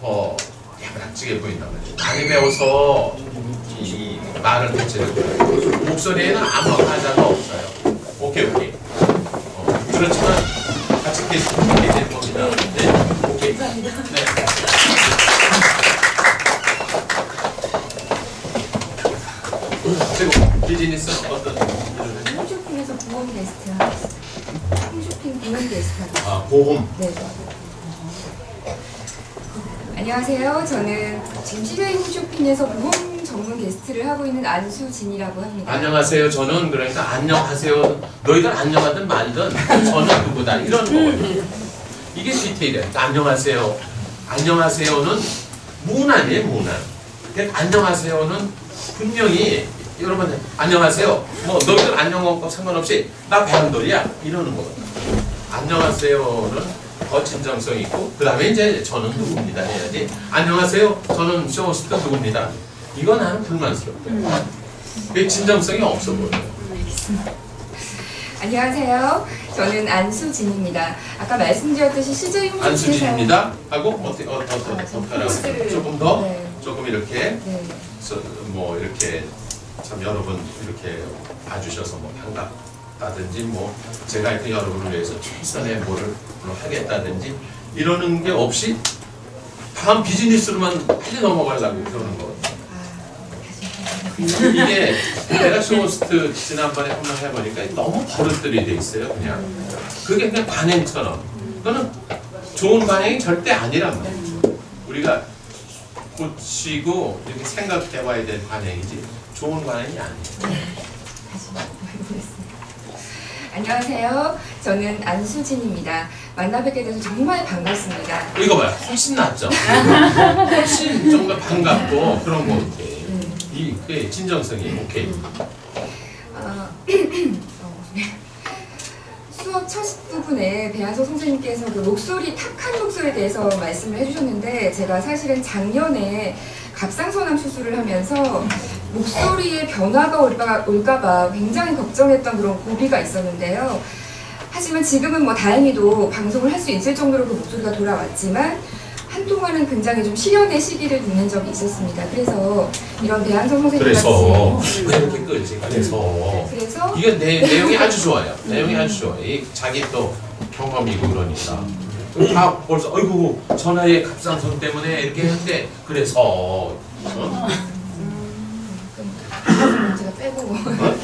더 야무락지게 보인단 말이에요. 많이 배워서 이 말을 대체를 목소리에는 아무 하자가 없어요. 오케이 오케이. 어, 그렇지만 같이 계속 하게 될 겁니다. 네, 오케이. 네. 그리고 비즈니스 어떤 홈쇼핑에서 보험 게스트 있어요. 홈쇼핑 보험 게스트 있어요. 아 보험 네. 안녕하세요. 저는 지금 CJ 홈쇼핑에서 보험 전문 게스트를 하고 있는 안수진이라고 합니다. 안녕하세요. 저는 그러니까 안녕하세요. 너희들 안녕하든 말든 저는 누구다. 이런 거거든요. 이게 디테일이야. 그러니까 안녕하세요. 안녕하세요는 문안이에요 문안 그러니까 안녕하세요는 분명히 여러분 안녕하세요. 뭐 너희들 안녕하고 상관없이 나 배한돌이야. 이러는 거거든요. 안녕하세요는 더 진정성 있고 그 다음에 이제 저는 누구입니다 해야지. 안녕하세요. 저는 쇼호스터 누구입니다 이건 나는 불만스럽다 그 진정성이 없어 보여요 안녕하세요. 저는 안수진입니다. 아까 말씀드렸듯이 홈쇼핑에서 안수진입니다 하고 어떻게 어, 어, 어, 아, 하라고 포스를- 조금 더 네. 조금 이렇게 네. 저, 뭐 이렇게 참 여러분 이렇게 봐주셔서 뭐 반갑 하겠다든지 뭐 제가 하여튼 여러분을 위해서 최선의 뭐를 하겠다든지 이러는 게 없이 다음 비즈니스로만 빨리 넘어가려고 그러는 거. 이게 내가 쇼호스트 지난번에 한번 해보니까 너무 버릇들이 돼 있어요 그냥. 그게 그냥 관행처럼. 그거는 좋은 관행이 절대 아니란 말이에요. 우리가 고치고 이렇게 생각해 봐야 될 관행이지 좋은 관행이 아니에요. 안녕하세요. 저는 안수진입니다. 만나 뵙게 돼서 정말 반갑습니다. 이거 봐요. 훨씬 낫죠? 훨씬 좀 더 반갑고 그런 거. 같아 이 그게 진정성이 오케이 어, 어, 네. 수업 첫 부분에 배한석 선생님께서 그 목소리 탁한 목소리에 대해서 말씀을 해주셨는데 제가 사실은 작년에 갑상선암 수술을 하면서 목소리에 변화가 올까, 올까봐 굉장히 걱정했던 그런 고비가 있었는데요. 하지만 지금은 뭐 다행히도 방송을 할 수 있을 정도로 그 목소리가 돌아왔지만 한동안은 굉장히 좀 시련의 시기를 겪는 적이 있었습니다. 그래서 이런 배한석 선생님 그래서 이렇게 끌지 그래서 그래서 이게 내, 내용이 아주 좋아요. 내용이 아주 좋아요. 이 자기 또 경험이고 그러니까. 다 벌써 어이구 전화의 갑상선 때문에 이렇게 했는데 그래서 어? 제가 빼고 어?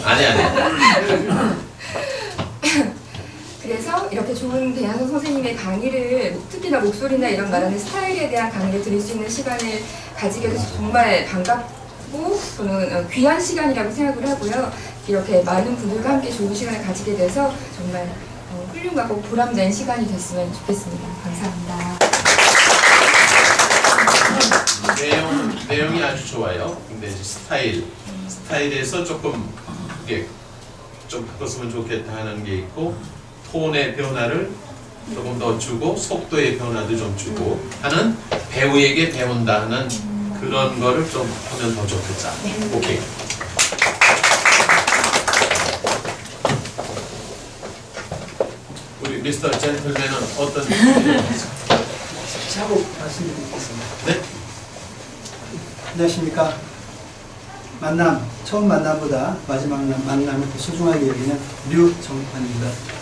아니 아니 그래서 이렇게 좋은 배한석 선생님의 강의를 특히나 목소리나 이런 말하는 스타일에 대한 강의를 들을 수 있는 시간을 가지게 돼서 정말 반갑고 저는 어, 귀한 시간이라고 생각을 하고요. 이렇게 많은 분들과 함께 좋은 시간을 가지게 돼서 정말 어, 훌륭하고 보람된 시간이 됐으면 좋겠습니다. 감사합니다. 내용 내용이 아주 좋아요. 근데 이제 스타일 스타일에서 조금 이게 좀 바꿨으면 좋겠다 하는 게 있고 톤의 변화를 조금 더 주고 속도의 변화도 좀 주고 하는 배우에게 배운다 하는 그런 거를 좀 하면 더 좋겠다. 오케이. 우리 미스터 젠틀맨은 어떤 차고 말씀드리겠습니다. 네? 안녕하십니까. 만남, 처음 만남보다 마지막 남- 만남을 더 소중하게 여기는 류정판입니다.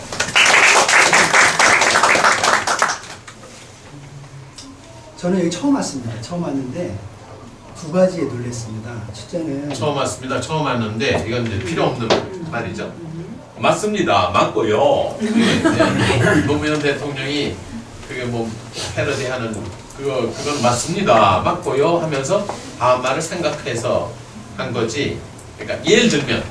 저는 여기 처음 왔습니다. 처음 왔는데 두 가지에 놀랐습니다. 첫째는 처음 왔습니다. 처음 왔는데 이건 이제 필요 없는 말이죠. 맞습니다. 맞고요. 네, 네. 노무현 대통령이 그게 뭐 패러디하는 그거 그건 맞습니다. 맞고요 하면서 다음 말을 생각해서 한 거지. 그러니까 예를 들면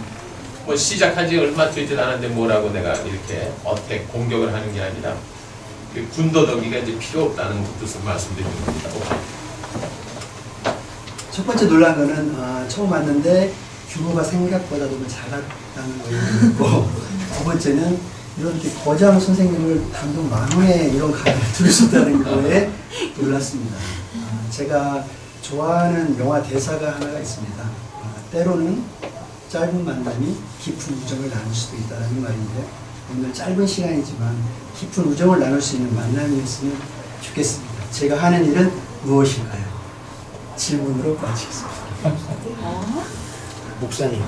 뭐 시작한 지 얼마 되지 않았는데 뭐라고 내가 이렇게 어택 공격을 하는 게 아니라 그 군더더기가 이제 필요 없다는 뜻을 말씀드리는 겁니다. 첫 번째 놀란 거는 아, 처음 왔는데 규모가 생각보다 너무 작았다는 거였고 두 번째는 이렇게 거장 선생님을 단독 만원에 이런 강의를 들을 수 있다는 거에 놀랐습니다. 아, 제가 좋아하는 영화 대사가 하나가 있습니다. 아, 때로는 짧은 만남이 깊은 우정을 나눌 수도 있다는 말인데 오늘 짧은 시간이지만 깊은 우정을 나눌 수 있는 만남이었으면 좋겠습니다. 제가 하는 일은 무엇일까요? 질문으로 마치겠습니다. 목사님.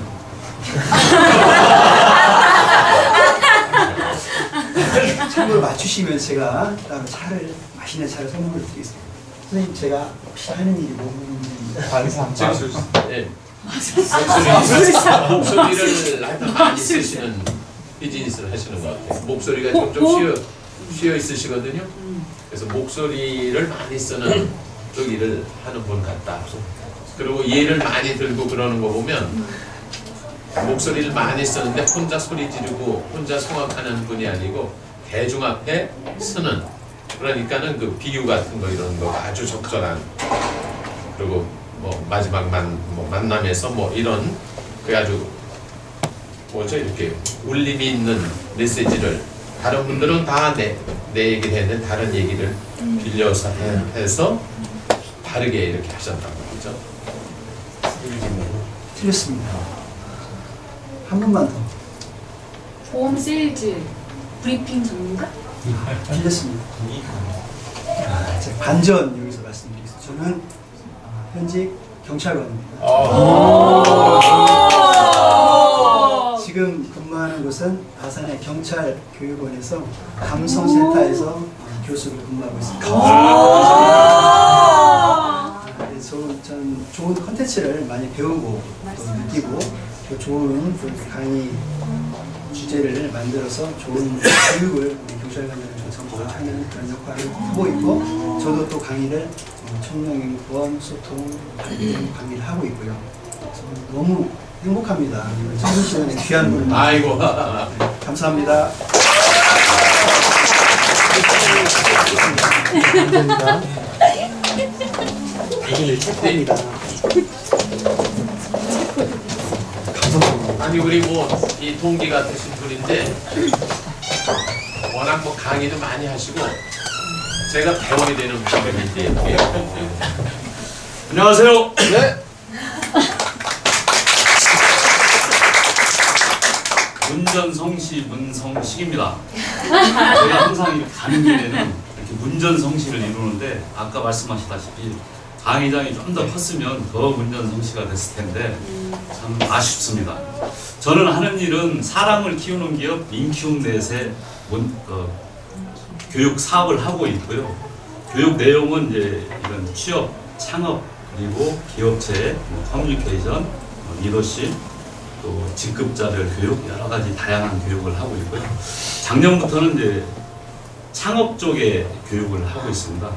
참고로 맞추시면 제가 따로 차를 맛있는 차를 선물을 드리겠습니다. 선생님 제가 혹시 하는 일이 뭔지 관상. 지금 예. 목소리, 목소리를 하여튼 많이 쓰시는 비즈니스를 하시는 것 같아요. 목소리가 좀, 좀 쉬어, 쉬어 있으시거든요. 그래서 목소리를 많이 쓰는 쪽 일을 하는 분 같다. 그리고 예를 많이 들고 그러는 거 보면 목소리를 많이 쓰는데 혼자 소리 지르고 혼자 성악하는 분이 아니고 대중 앞에 서는 그러니까는 그 비유 같은 거 이런 거 아주 적절한 그리고 뭐 마지막 만, 뭐 만남에서 뭐 이런 그 아주 뭐죠 이렇게 울림이 있는 메시지를 다른 분들은 다 내 내 얘기를 했는데 다른 얘기를 빌려서 해, 해서 다르게 이렇게 하셨다는 거죠. 틀렸습니다. 한 번만 더 보험 세일즈 브리핑 전문가? 틀렸습니다. 아, 제가 반전 여기서 말씀드리겠습니다. 저는 아, 현직 경찰관입니다. 근무하는 곳은 경찰 교육원에서 감성센터에서 어, 교수로 근무하고 있습니다. 네, 좋은, 전 좋은 컨텐츠를 많이 배우고 또 느끼고 또 좋은 그 강의 주제를 만들어서 좋은 교육을 우리 교실관들을 전하는 그런 역할을 하고 있고 저도 또 강의를 어, 청명인권 소통 강의를 하고 있고요. 너무 행복합니다. 청년 시간에 귀한 분을 아이고. 감사합니다. 감사합니다. 체포입니다. 아니 우리 뭐 이 동기 같으신 분인데 워낙 뭐 강의도 많이 하시고 제가 대원이 되는 분인데 안녕하세요. 네. 문전성시 문성식입니다. 제가 항상 가는 길에는 이렇게 문전성시를 이루는데 아까 말씀하셨다시피 강의장이 좀 더 컸으면 더 문전성시가 됐을 텐데 참 아쉽습니다. 저는 하는 일은 사람을 키우는 기업 인큐넷의 문, 어, 교육 사업을 하고 있고요. 교육 내용은 이제 이런 취업, 창업 그리고 기업체, 뭐 커뮤니케이션, 뭐 리더십, 또 직급자별 교육 여러 가지 다양한 교육을 하고 있고요. 작년부터는 이제 창업 쪽에 교육을 하고 있습니다.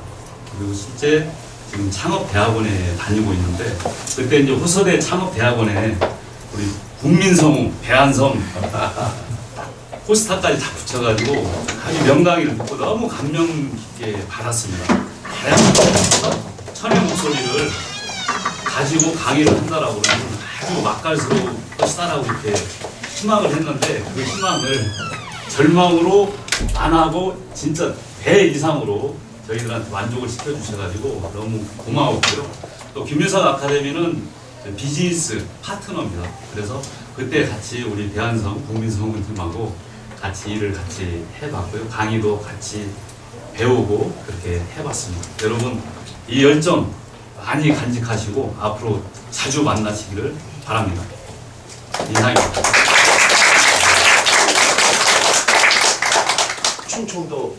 그리고 실제 지금 창업대학원에 다니고 있는데 그때 이제 호서대 창업대학원에 우리 국민성우 배한성 포스터까지 다 붙여가지고 아주 명강의를 듣고 너무 감명 깊게 받았습니다. 다양한 천의 목소리를 가지고 강의를 한다라고 그러면 아주 맛깔스러울 것이다라고 이렇게 희망을 했는데 그 희망을 절망으로 안 하고 진짜 배 이상으로 저희들한테 만족을 시켜주셔가지고 너무 고마웠고요. 또 김유석 아카데미는 비즈니스 파트너입니다. 그래서 그때 같이 우리 대한성 국민성군팀하고 같이 일을 같이 해봤고요. 강의도 같이 배우고 그렇게 해봤습니다. 여러분 이 열정 많이 간직하시고 앞으로 자주 만나시기를 바랍니다. 이상입니다. 충청도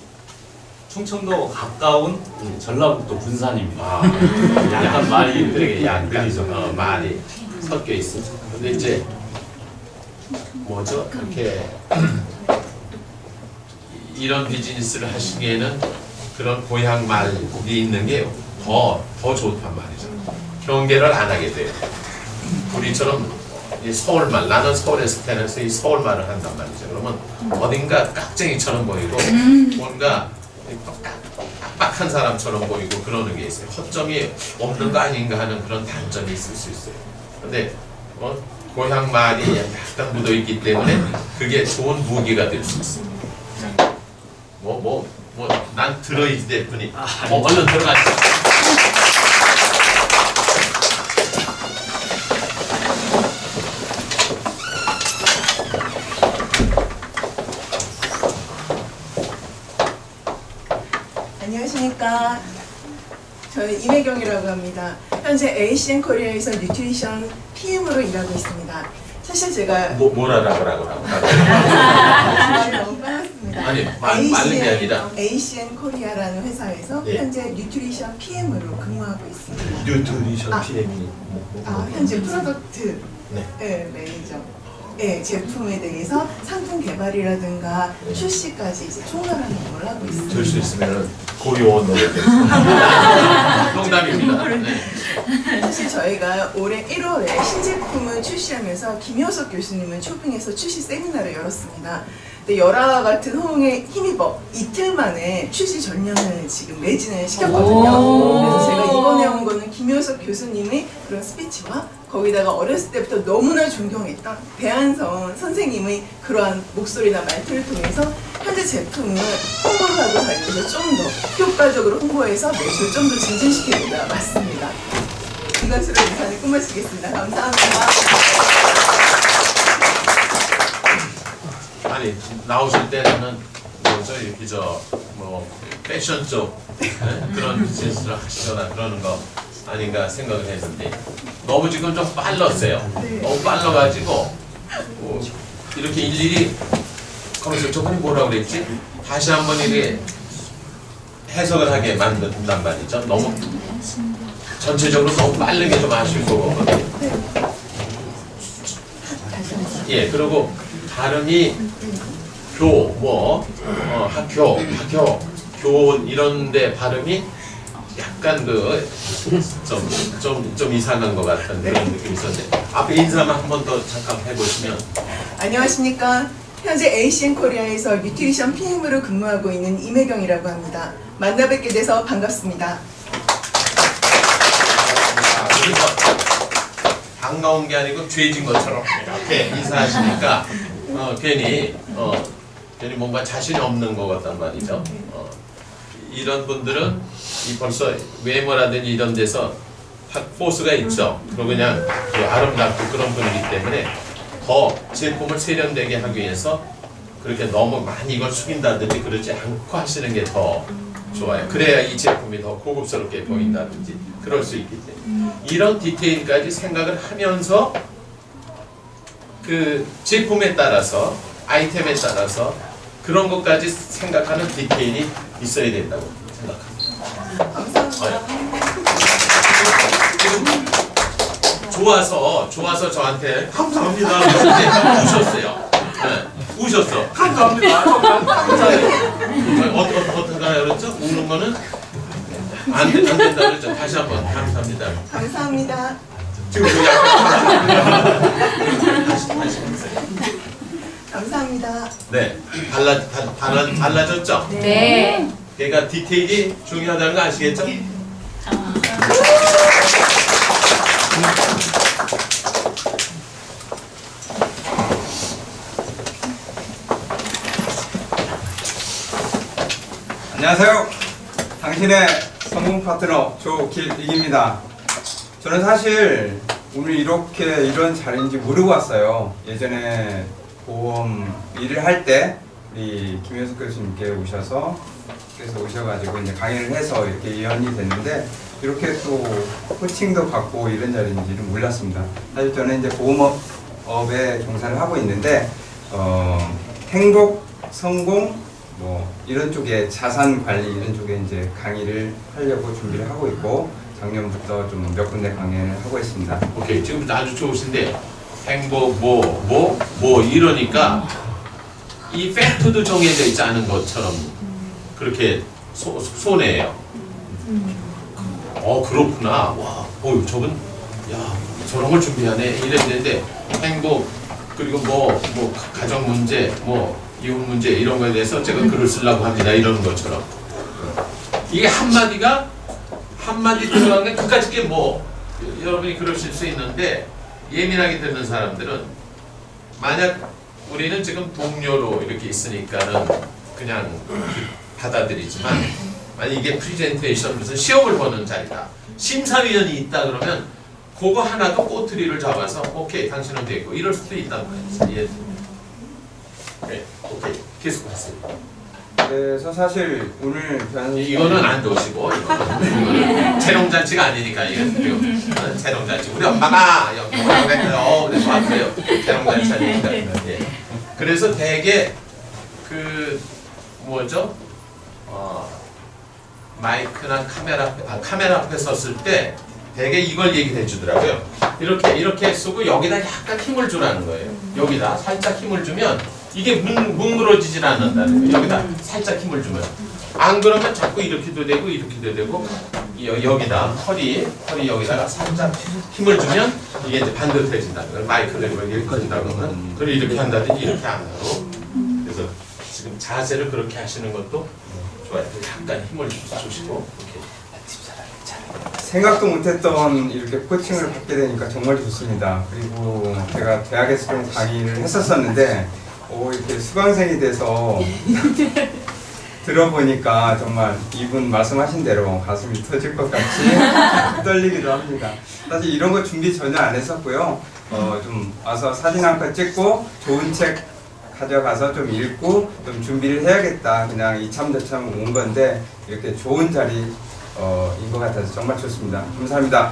충청도 가까운 전라북도 군산입니다. 아, 약간 말이 그러게 약간 느리죠. 어, 말이 섞여 있어. 근데 이제 뭐죠? 그렇게 이런 비즈니스를 하시기에는 그런 고향 말이 있는 게 더더 좋단 말이죠. 경계를 안 하게 돼요. 우리처럼 이 서울말 나는 서울에서 태어나서 이 서울말을 한단 말이죠. 그러면 어딘가 깍쟁이처럼 보이고 뭔가 빡빡한 사람처럼 보이고 그러는 게 있어요. 허점이 없는 거 아닌가 하는 그런 단점이 있을 수 있어요. 근데 어, 고향 말이 약간 묻어 있기 때문에 그게 좋은 무기가 될 수 있어요. 뭐뭐 뭐 난 들어있을 될 뿐이. 뭐 얼른 들어가시죠. 안녕하십니까. 저는 임혜경이라고 합니다. 현재 ACN 코리아에서 nutrition PM으로 일하고 있습니다. 사실 제가 뭐 뭐라라고 라고 아, 너무 빨랐습니다. 아니, 말- 빠른 게 아니라. ACN 코리아라는 회사에서 예. 현재 nutrition PM으로 근무하고 있습니다. nutrition 아. PM이 뭐, 뭐, 아, 뭐. 현재 product 네. 네, 매니저. 네, 제품에 대해서 상품 개발이라든가 네. 출시까지 이제 총괄하는 업무를 하고 있습니다. 될 수 있으면 고요원 노래 농담입니다. 네. 사실 저희가 올해 1월에 신제품을 출시하면서 김효석 교수님을 초빙해서 출시 세미나를 열었습니다. 근데 열화와 같은 호응에 힘입어 이틀 만에 출시 전량을 지금 매진을 시켰거든요. 그래서 제가 이번에 온 거는 김효석 교수님의 그런 스피치와 거기다가 어렸을 때부터 너무나 존경했던 배한성 선생님의 그러한 목소리나 말투를 통해서 현재 제품을 홍보를 하고 다니면서 좀 더 효과적으로 홍보해서 매출을 좀더 증진시키고자 맞습니다. 이것으로 인사를 끝마치겠습니다. 감사합니다. 아니 나오실 때 저는 뭐죠 이렇게 저뭐 패션 쪽 네? 그런 비즈니스를 하시거나 그러는 거 아닌가 생각을 했는데 너무 지금 좀 빨랐어요. 네. 너무 빨라가지고 뭐 이렇게 일일이 하면서 저분이 뭐라고 그랬지? 다시 한번 이게 해석을 하게 만든단 말이죠. 너무 전체적으로 너무 빠르게 좀 하시고 예 그리고 발음이 교 뭐 어, 학교 학교 교원 이런데 발음이 약간 그 좀 좀 좀 이상한 것 같은 그런 느낌이 있었는데 앞에 인사만 한 번 더 잠깐 해보시면 안녕하십니까. 현재 ACN 코리아에서 nutrition PM으로 근무하고 있는 임혜경이라고 합니다. 만나 뵙게 돼서 반갑습니다. 반가운 게 아니고 죄진 것처럼 이렇게 인사하시니까 어, 괜히 어, 괜히 뭔가 자신이 없는 것 같단 말이죠. 어, 이런 분들은 이 벌써 외모라든지 이런 데서 탁 포스가 있죠. 그리고 그냥 그 아름답고 그런 분이기 때문에 더 제품을 세련되게 하기 위해서 그렇게 너무 많이 이걸 숙인다든지 그러지 않고 하시는 게 더 좋아요. 그래야 이 제품이 더 고급스럽게 보인다든지 그럴 수 있기 때문에 이런 디테일까지 생각을 하면서 그 제품에 따라서 아이템에 따라서 그런 것까지 생각하는 디테일이 있어야 된다고 생각합니다. 지금 좋아서 좋아서 저한테 감사합니다 이렇게 우셨어요. 네, 우셨어. 감사합니다. 감사해요. 어, 어, 어떤가요? 그랬죠? 우는 거는 안, 된- 안 된다 그랬죠? 다시 한번 감사합니다. 감사합니다. 지금 그 약간 다시 다시. 감사합니다. 네, 달라 달, 달라 달라졌죠? 네. 그러니까 디테일이 중요하다는 거 아시겠죠? 안녕하세요. 당신의 성공 파트너 조길익입니다. 저는 사실 오늘 이렇게 이런 자리인지 모르고 왔어요. 예전에 보험 일을 할 때 우리 김효석 교수님께 오셔서 그래서 오셔가지고 이제 강의를 해서 이렇게 예언이 됐는데 이렇게 또 코칭도 받고 이런 자리인지는 몰랐습니다. 사실 저는 이제 보험업에 종사를 하고 있는데 어, 행복, 성공, 뭐 이런 쪽에 자산 관리 이런 쪽에 이제 강의를 하려고 준비를 하고 있고 작년부터 좀 몇 군데 강의를 하고 있습니다. 오케이 지금부터 아주 좋으신데 행복 뭐뭐 뭐 이러니까 이 팩트도 정해져 있지 않은 것처럼 그렇게 소, 손해예요. 어 그렇구나. 와, 어 저분 야 저런 걸 준비하네 이랬는데 행복 그리고 뭐뭐 가정 문제 뭐 이혼 문제 이런 거에 대해서 제가 글을 쓰려고 합니다 이러는 것처럼 이게 한 마디가 한 마디 들어간 게 그까짓 게 뭐 여러분이 그러실 수 있는데 예민하게 듣는 사람들은 만약 우리는 지금 동료로 이렇게 있으니까는 그냥 받아들이지만 만약 이게 프리젠테이션 무슨 시험을 보는 자리다 심사위원이 있다 그러면 그거 하나도 꼬투리를 잡아서 오케이 당신은 되고 이럴 수도 있단 말이죠 예. 네, 오케이. 계속하세요 그래서 사실 오늘 변 이거는 안 좋으시고 이거는. 재롱잔치가 아니니까 지금 재롱잔치. 우리 엄마가 여기 뭐라고 했어요. 그래서 왔어요. 재롱잔치 아니니까 예. 그래서 대개 그 뭐죠? 어, 마이크나 카메라 아, 카메라 앞에 섰을 때 대개 이걸 얘기해 주더라고요. 이렇게 이렇게 쓰고 여기다 약간 힘을 주라는 거예요. 여기다 살짝 힘을 주면 이게 뭉, 뭉그러지질 않는다는 거예요. 여기다 살짝 힘을 주면. 안 그러면 자꾸 이렇게도 되고 이렇게도 되고 여, 여기다 허리 허리 여기다가 살짝 힘을 주면 이게 이제 반듯해진다는 거예요. 마이크를 이렇게 꺼진다 그러면 그걸 이렇게 한다든지 이렇게 안 하고. 그래서 지금 자세를 그렇게 하시는 것도 좋아요. 약간 힘을 주- 주시고 이렇게 생각도 못했던 이렇게 코칭을 받게 되니까 정말 좋습니다. 그리고 제가 대학에서 좀 강의를 했었었는데 오 이렇게 수강생이 돼서 들어보니까 정말 이분 말씀하신 대로 가슴이 터질 것 같이 떨리기도 합니다. 사실 이런 거 준비 전혀 안 했었고요. 어, 좀 와서 사진 한 컷 찍고 좋은 책 가져가서 좀 읽고 좀 준비를 해야겠다. 그냥 이참저참 온 건데 이렇게 좋은 자리 어, 인것 같아서 정말 좋습니다. 감사합니다.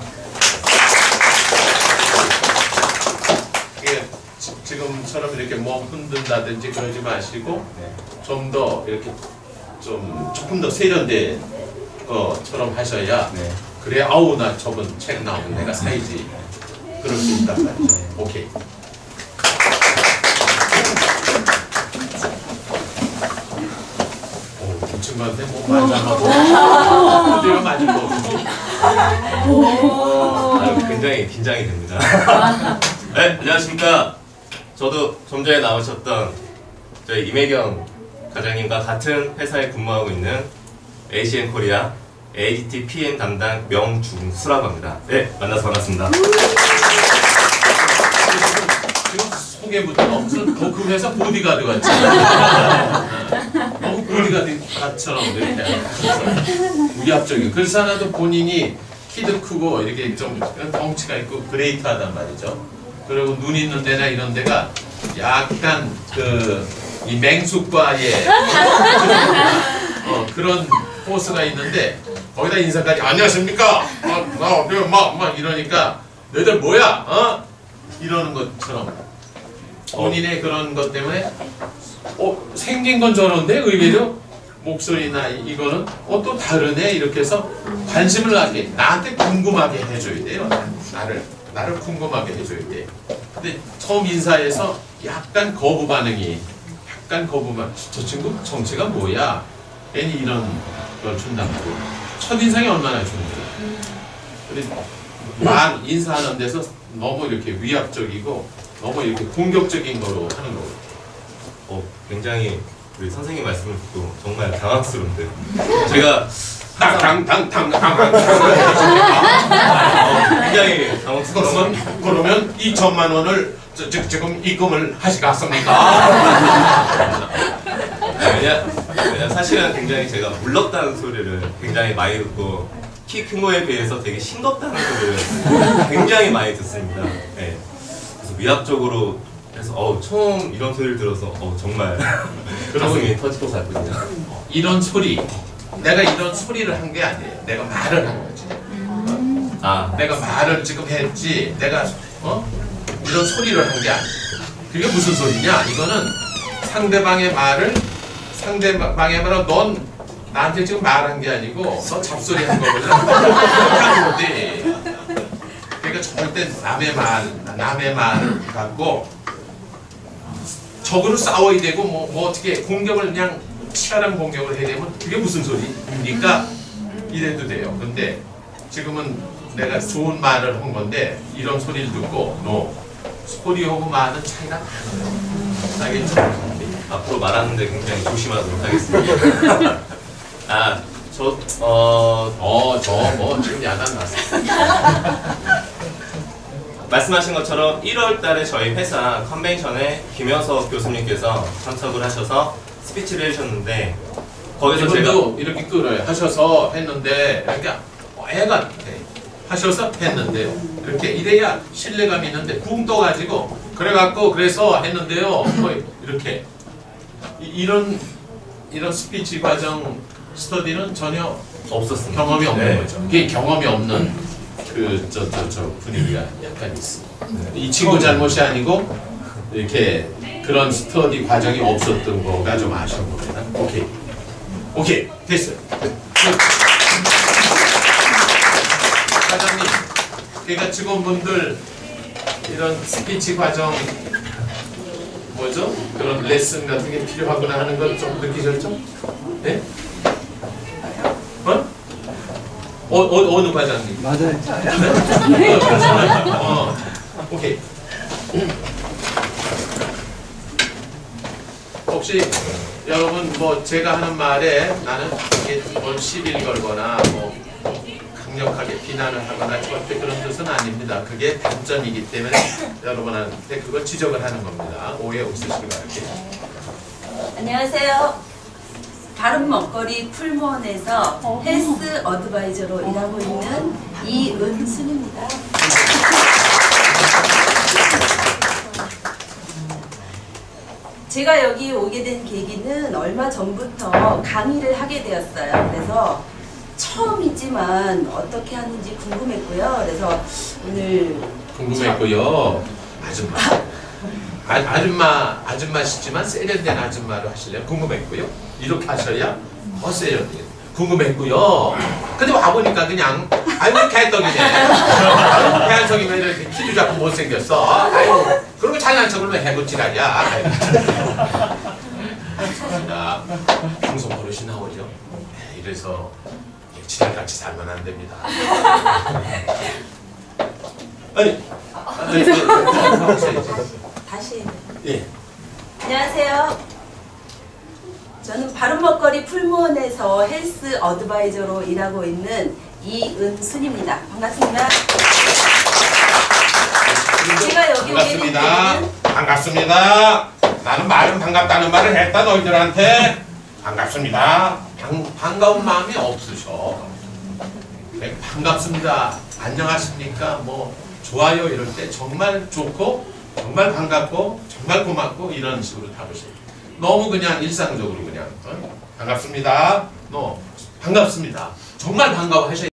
이게 지- 지금처럼 이렇게 몸 흔든다든지 그러지 마시고 좀 더 이렇게 좀 조금 더 세련된 것처럼 하셔야 그래 아우 나 저번 책 나오면 내가 사야지. 그럴 수 있단 말이죠. 오케이. 친구한테 뭐 맞아하고. 제가 맞은 거. 아유, 굉장히 긴장이 됩니다. 네, 안녕하십니까. 저도 좀 전에 나오셨던 저희 이매경 과장님과 같은 회사에 근무하고 있는 ACN 코리아 AGT PM 담당 명중수라고 합니다. 네, 만나서 반갑습니다. 지금 소개부터 무슨 그, 그 회사 보디가드 같지? 너무 보디가드처럼 이렇게 위압적인. 그래서 하나도 본인이 키도 크고 이렇게 좀 덩치가 있고 great하단 말이죠. 그리고 눈 있는 데나 이런 데가 약간 그 이 맹수과의 어, 그런 포스가 있는데 거기다 인사까지 안녕하십니까? 어, 나 어때요? 막, 막 이러니까 너희들 뭐야? 어? 이러는 것처럼 본인의 그런 것 때문에 어 생긴 건 저런데 의외로 목소리나 이- 이거는 어 또 다르네 이렇게 해서 관심을 갖게 나한테 궁금하게 해줘야 돼요 나를 나를 궁금하게 해줘야 돼 근데 처음 인사해서 약간 거부 반응이 약간 거부만 저 친구 정체가 뭐야? 괜히 이런 걸 준다고. 첫인상이 얼마나 좋은데 근데 말 인사하는 데서 너무 이렇게 위압적이고 너무 이렇게 공격적인 거로 하는 거고. 어, 굉장히 우리 선생님 말씀을 듣고 정말 당황스러운데. 제가 당당당당당당 굉장히 당황스러운 그러면 그러면 2천만 원을 저, 저, 지금 입금을 하시겠습니까? 왜냐, 사실은 굉장히 제가 물렀다는 소리를 굉장히 많이 듣고 키큰 거에 비해서 되게 싱겁다는 소리를 굉장히 많이 듣습니다. 네. 그래서 위압적으로 해서 어, 처음 이런 소리를 들어서 어, 정말 가슴이 터질 것 같거든요. 이런 소리 내가 이런 소리를 한 게 아니에요. 내가 말을 한 거지. 아, 내가 말을 지금 했지. 내가 어 이런 소리를 한 게 아니야. 그게 무슨 소리냐? 이거는 상대방의 말을 상대방의 말을 넌 나한테 지금 말한 게 아니고 너 잡소리 한 거거든. 한 거지. 그러니까 절대 남의 말 남의 말을 갖고 적으로 싸워야 되고 뭐, 뭐 어떻게 공격을 그냥 치열한 공격을 해야 되면 그게 무슨 소리입니까? 이래도 돼요. 근데 지금은 내가 좋은 말을 한 건데 이런 소리를 듣고 너 소리하고 말은 차이가 많아요. 알겠죠? 앞으로 말하는데 굉장히 조심하도록 하겠습니다. 아, 저, 어, 어, 저 뭐 지금 야단 났어. 말씀하신 것처럼 1월 달에 저희 회사 컨벤션에 김현석 교수님께서 참석을 하셔서 스피치를 해주셨는데 거기서 제가 이렇게 끌어요. 하셔서 했는데 이렇게 애가 돼. 하셔서 했는데요. 이렇게 이래야 신뢰감이 있는데 붕 떠가지고 그래갖고 그래서 했는데요. 뭐 이렇게 이, 이런 이런 스피치 과정 스터디는 전혀 없었습니다. 경험이 없는 네. 거죠. 이게 경험이 없는 그 저 저 저 분위기가 약간 있어. 이 친구 잘못이 아니고 이렇게 그런 스터디 과정이 없었던 거가 좀 아쉬운 겁니다. 오케이. 오케이. 됐어요. 사장님, 그러니까 직원분들 이런 스피치 과정 뭐죠? 그런 레슨 같은 게 필요하구나 하는 걸 좀 느끼셨죠? 네? 어? 어, 어 어느 과장님? 맞아요. 네? 어, 오케이. 혹시 여러분 뭐 제가 하는 말에 나는 이게 뭐 시비를 걸거나 뭐 강력하게 비난을 하거나 절대 그런 뜻은 아닙니다. 그게 단점이기 때문에 여러분한테 그걸 지적을 하는 겁니다. 오해 없으시기 바랄게요. 안녕하세요. 다른 먹거리 풀무원에서 헬스 어드바이저로 일하고 있는 이은순입니다. 제가 여기 오게 된 계기는 얼마 전부터 강의를 하게 되었어요. 그래서 처음이지만 어떻게 하는지 궁금했고요. 그래서 오늘 궁금했고요. 아줌마. 아, 아줌마 아줌마시지만 세련된 아줌마로 하실래요? 궁금했고요. 이렇게 하셔야 더 세련돼요. 궁금했고요. 근데 와보니까 그냥 아이고 개떡이네. 아이고 개한석이면 이렇게 키도 작고 못생겼어. 아이고 그러고 잘난 척을 왜 해고 지랄이야. 아이고. 좋습니다. 방송 버릇이 나오죠. 네, 이래서 지랄같이 살면 안 됩니다. 아니, 아니, 그, 다시 예. 안녕하세요. 저는 바른먹거리 풀무원에서 헬스 어드바이저로 일하고 있는 이은순입니다. 반갑습니다. 제가 여기 반갑습니다. 반갑습니다. 나는 말은 반갑다는 말을 했다 너희들한테 반갑습니다. 반, 반가운 마음이 없으셔. 네, 반갑습니다. 안녕하십니까? 뭐 좋아요 이럴 때 정말 좋고 정말 반갑고 정말 고맙고 이런 식으로 다루세요. 너무 그냥 일상적으로 그냥 어? 반갑습니다. 너 반갑습니다. 정말 반가워 하셔야